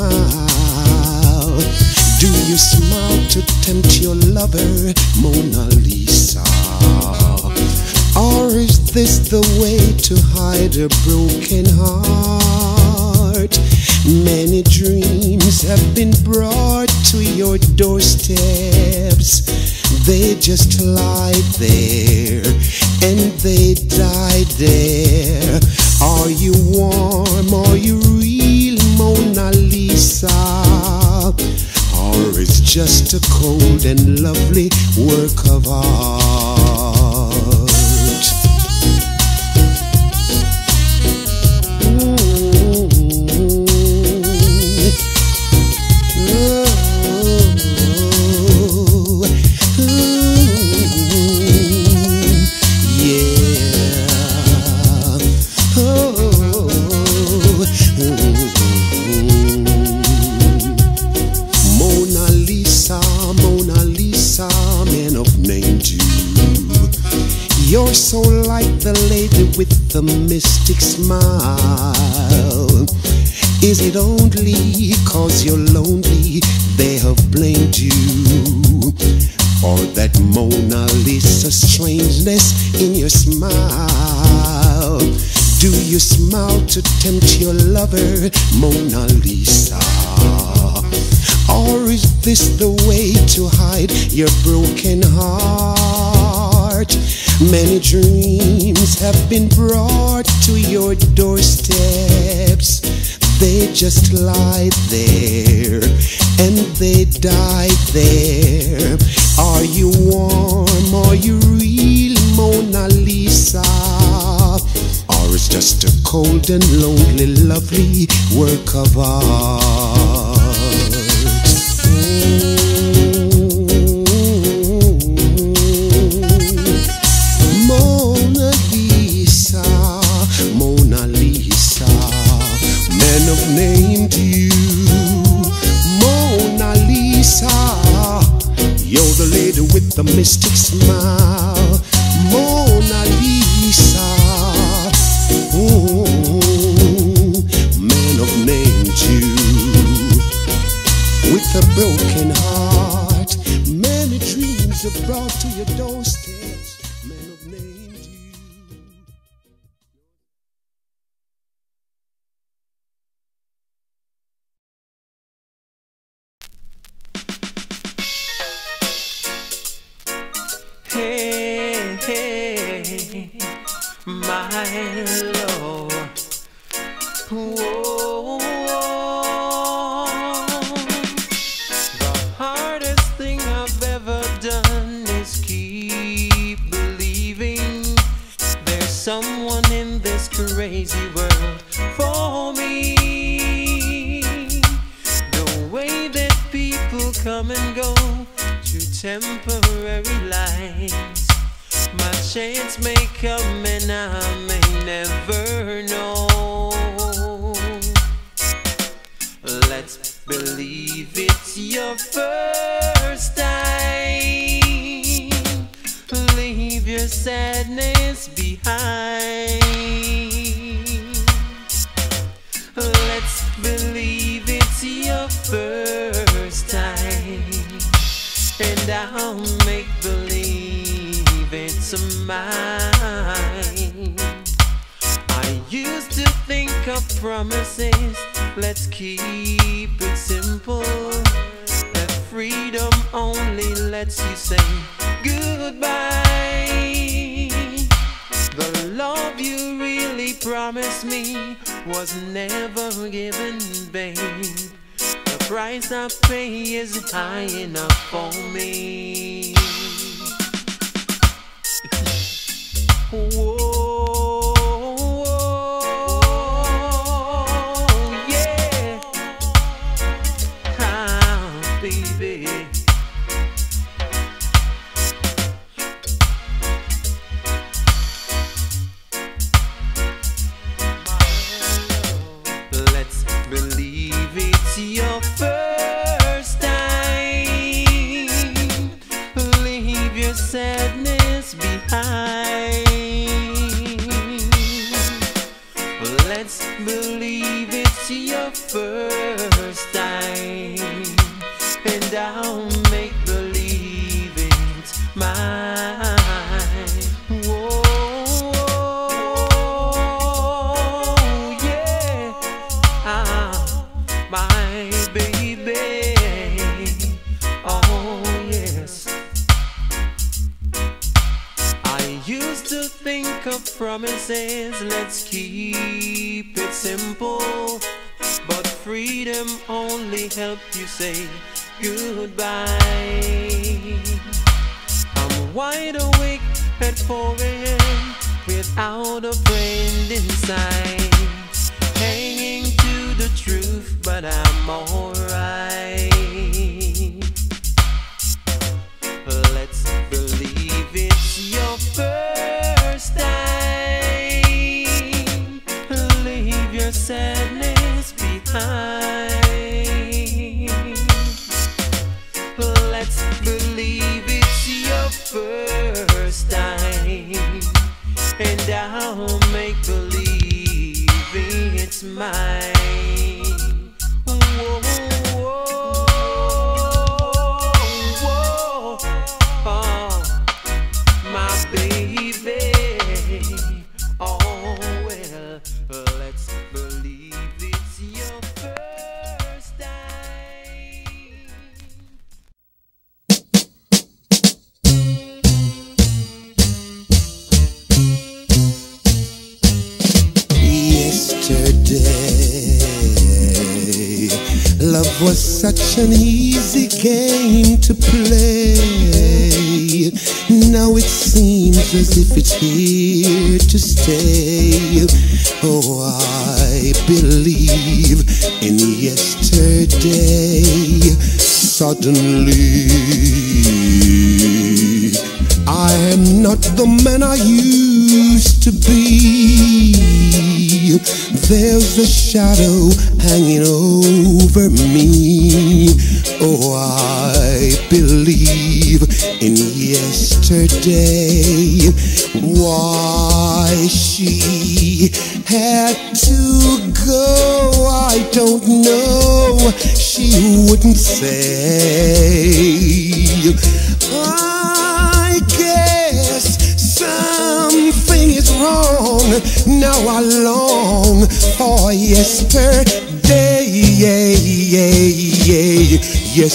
Smile. Do you smile to tempt your lover, Mona Lisa? Or is this the way to hide a broken heart? Many dreams have been brought to your doorsteps. They just lie there and they die there. Are you warm? Are you just a cold and lovely work of art? The mystic smile. Is it only cause you're lonely they have blamed you? For that Mona Lisa strangeness in your smile. Do you smile to tempt your lover, Mona Lisa? Or is this the way to hide your broken heart? Many dreams have been brought just lie there and they die there. Are you warm? Are you real, Mona Lisa? Or it's just a cold and lonely, lovely work of art?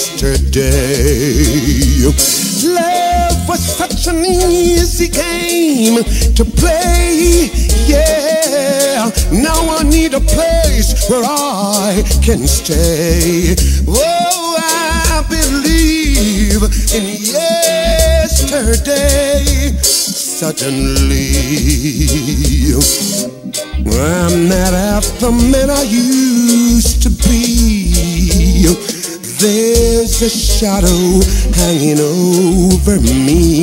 Yesterday. Love was such an easy game to play. Yeah, now I need a place where I can stay. Oh, I believe in yesterday. Suddenly, I'm not half the man I used shadow hanging over me.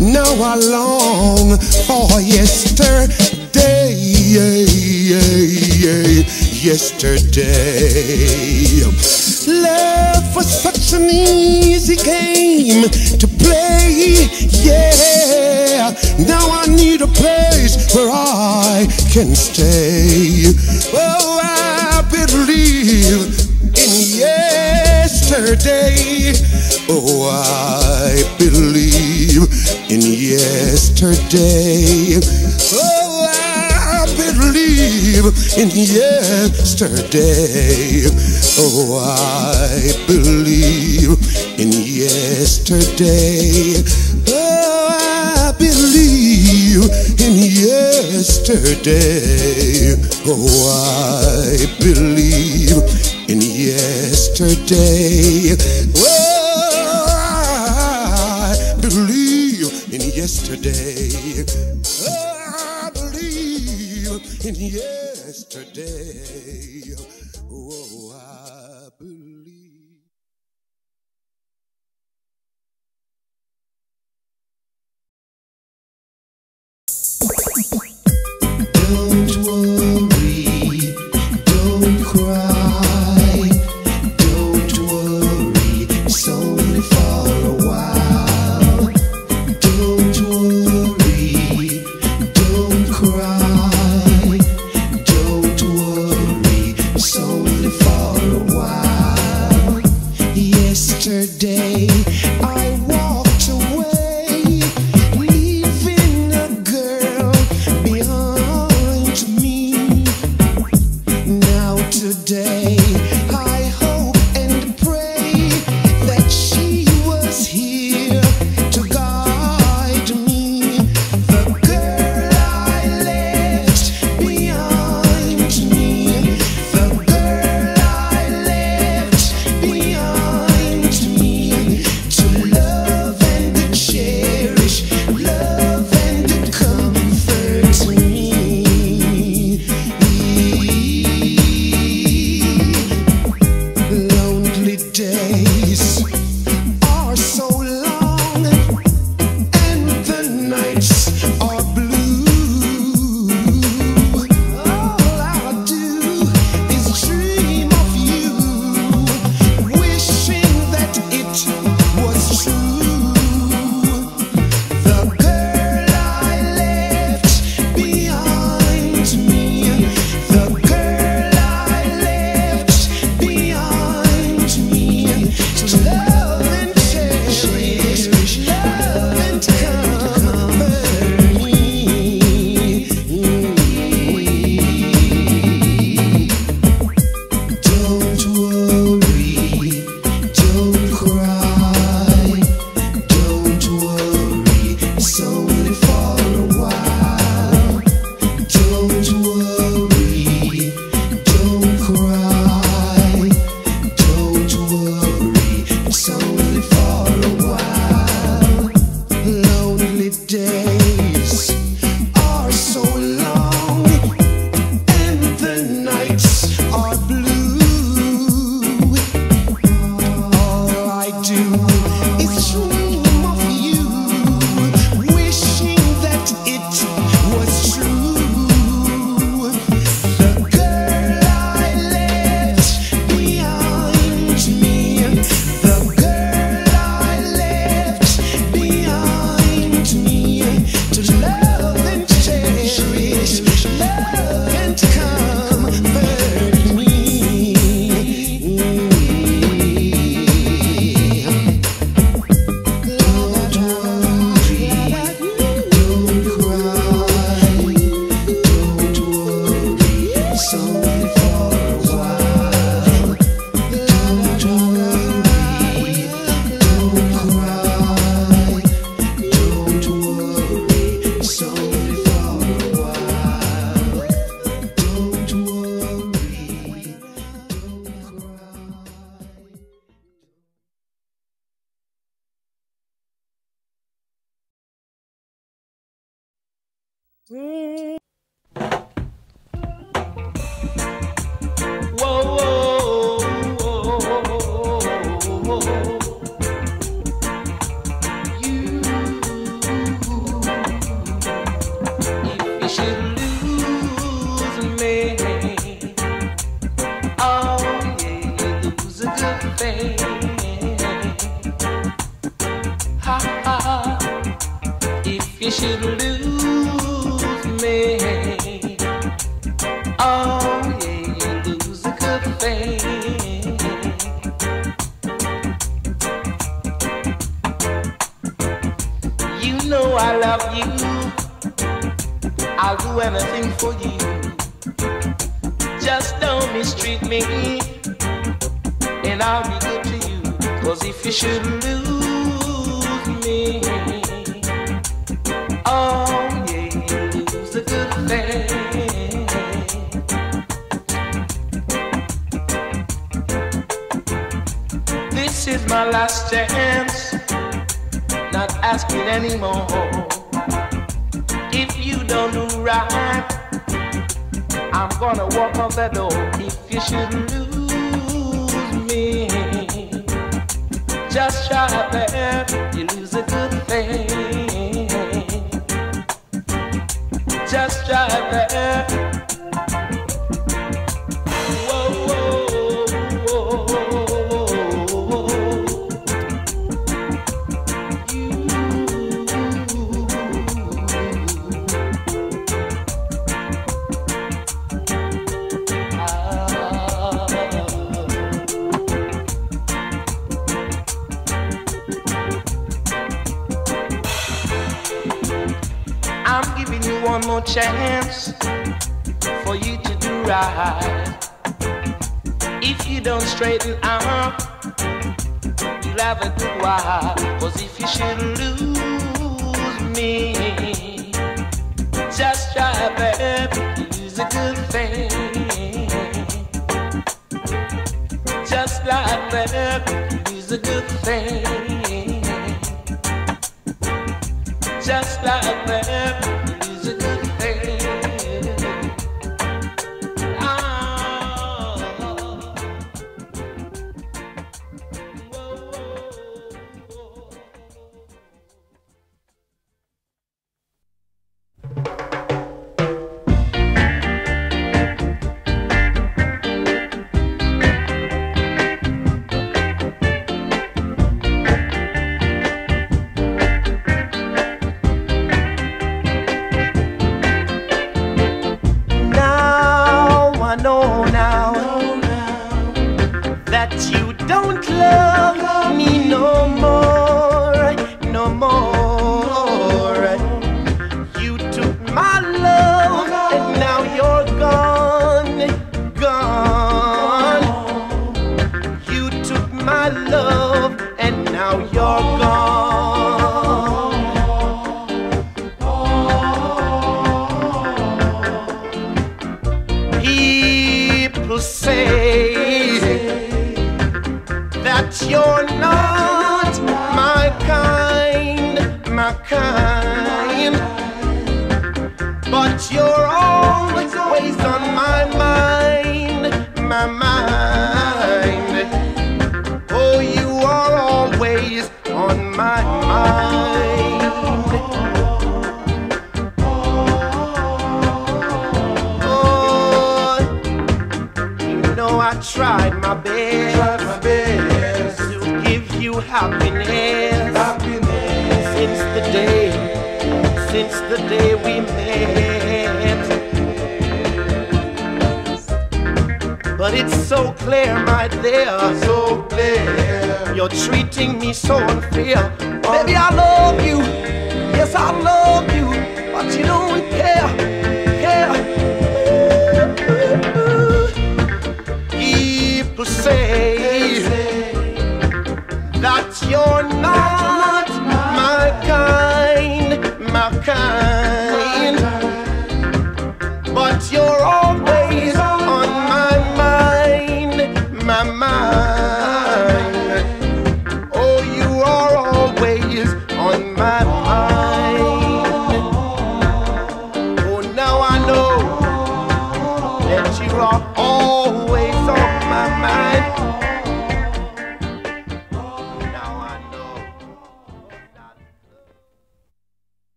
Now I long for yesterday. Yesterday. Love was such an easy game to play. Yeah, now I need a place where I can stay. Oh, I believe in yesterday. Oh, I believe yesterday. Oh, I believe in yesterday. Oh, I believe in yesterday. Oh, I believe in yesterday. Oh, I believe in yesterday. Oh, yesterday. Oh, I believe in yesterday. Oh, I believe. Don't worry, don't cry,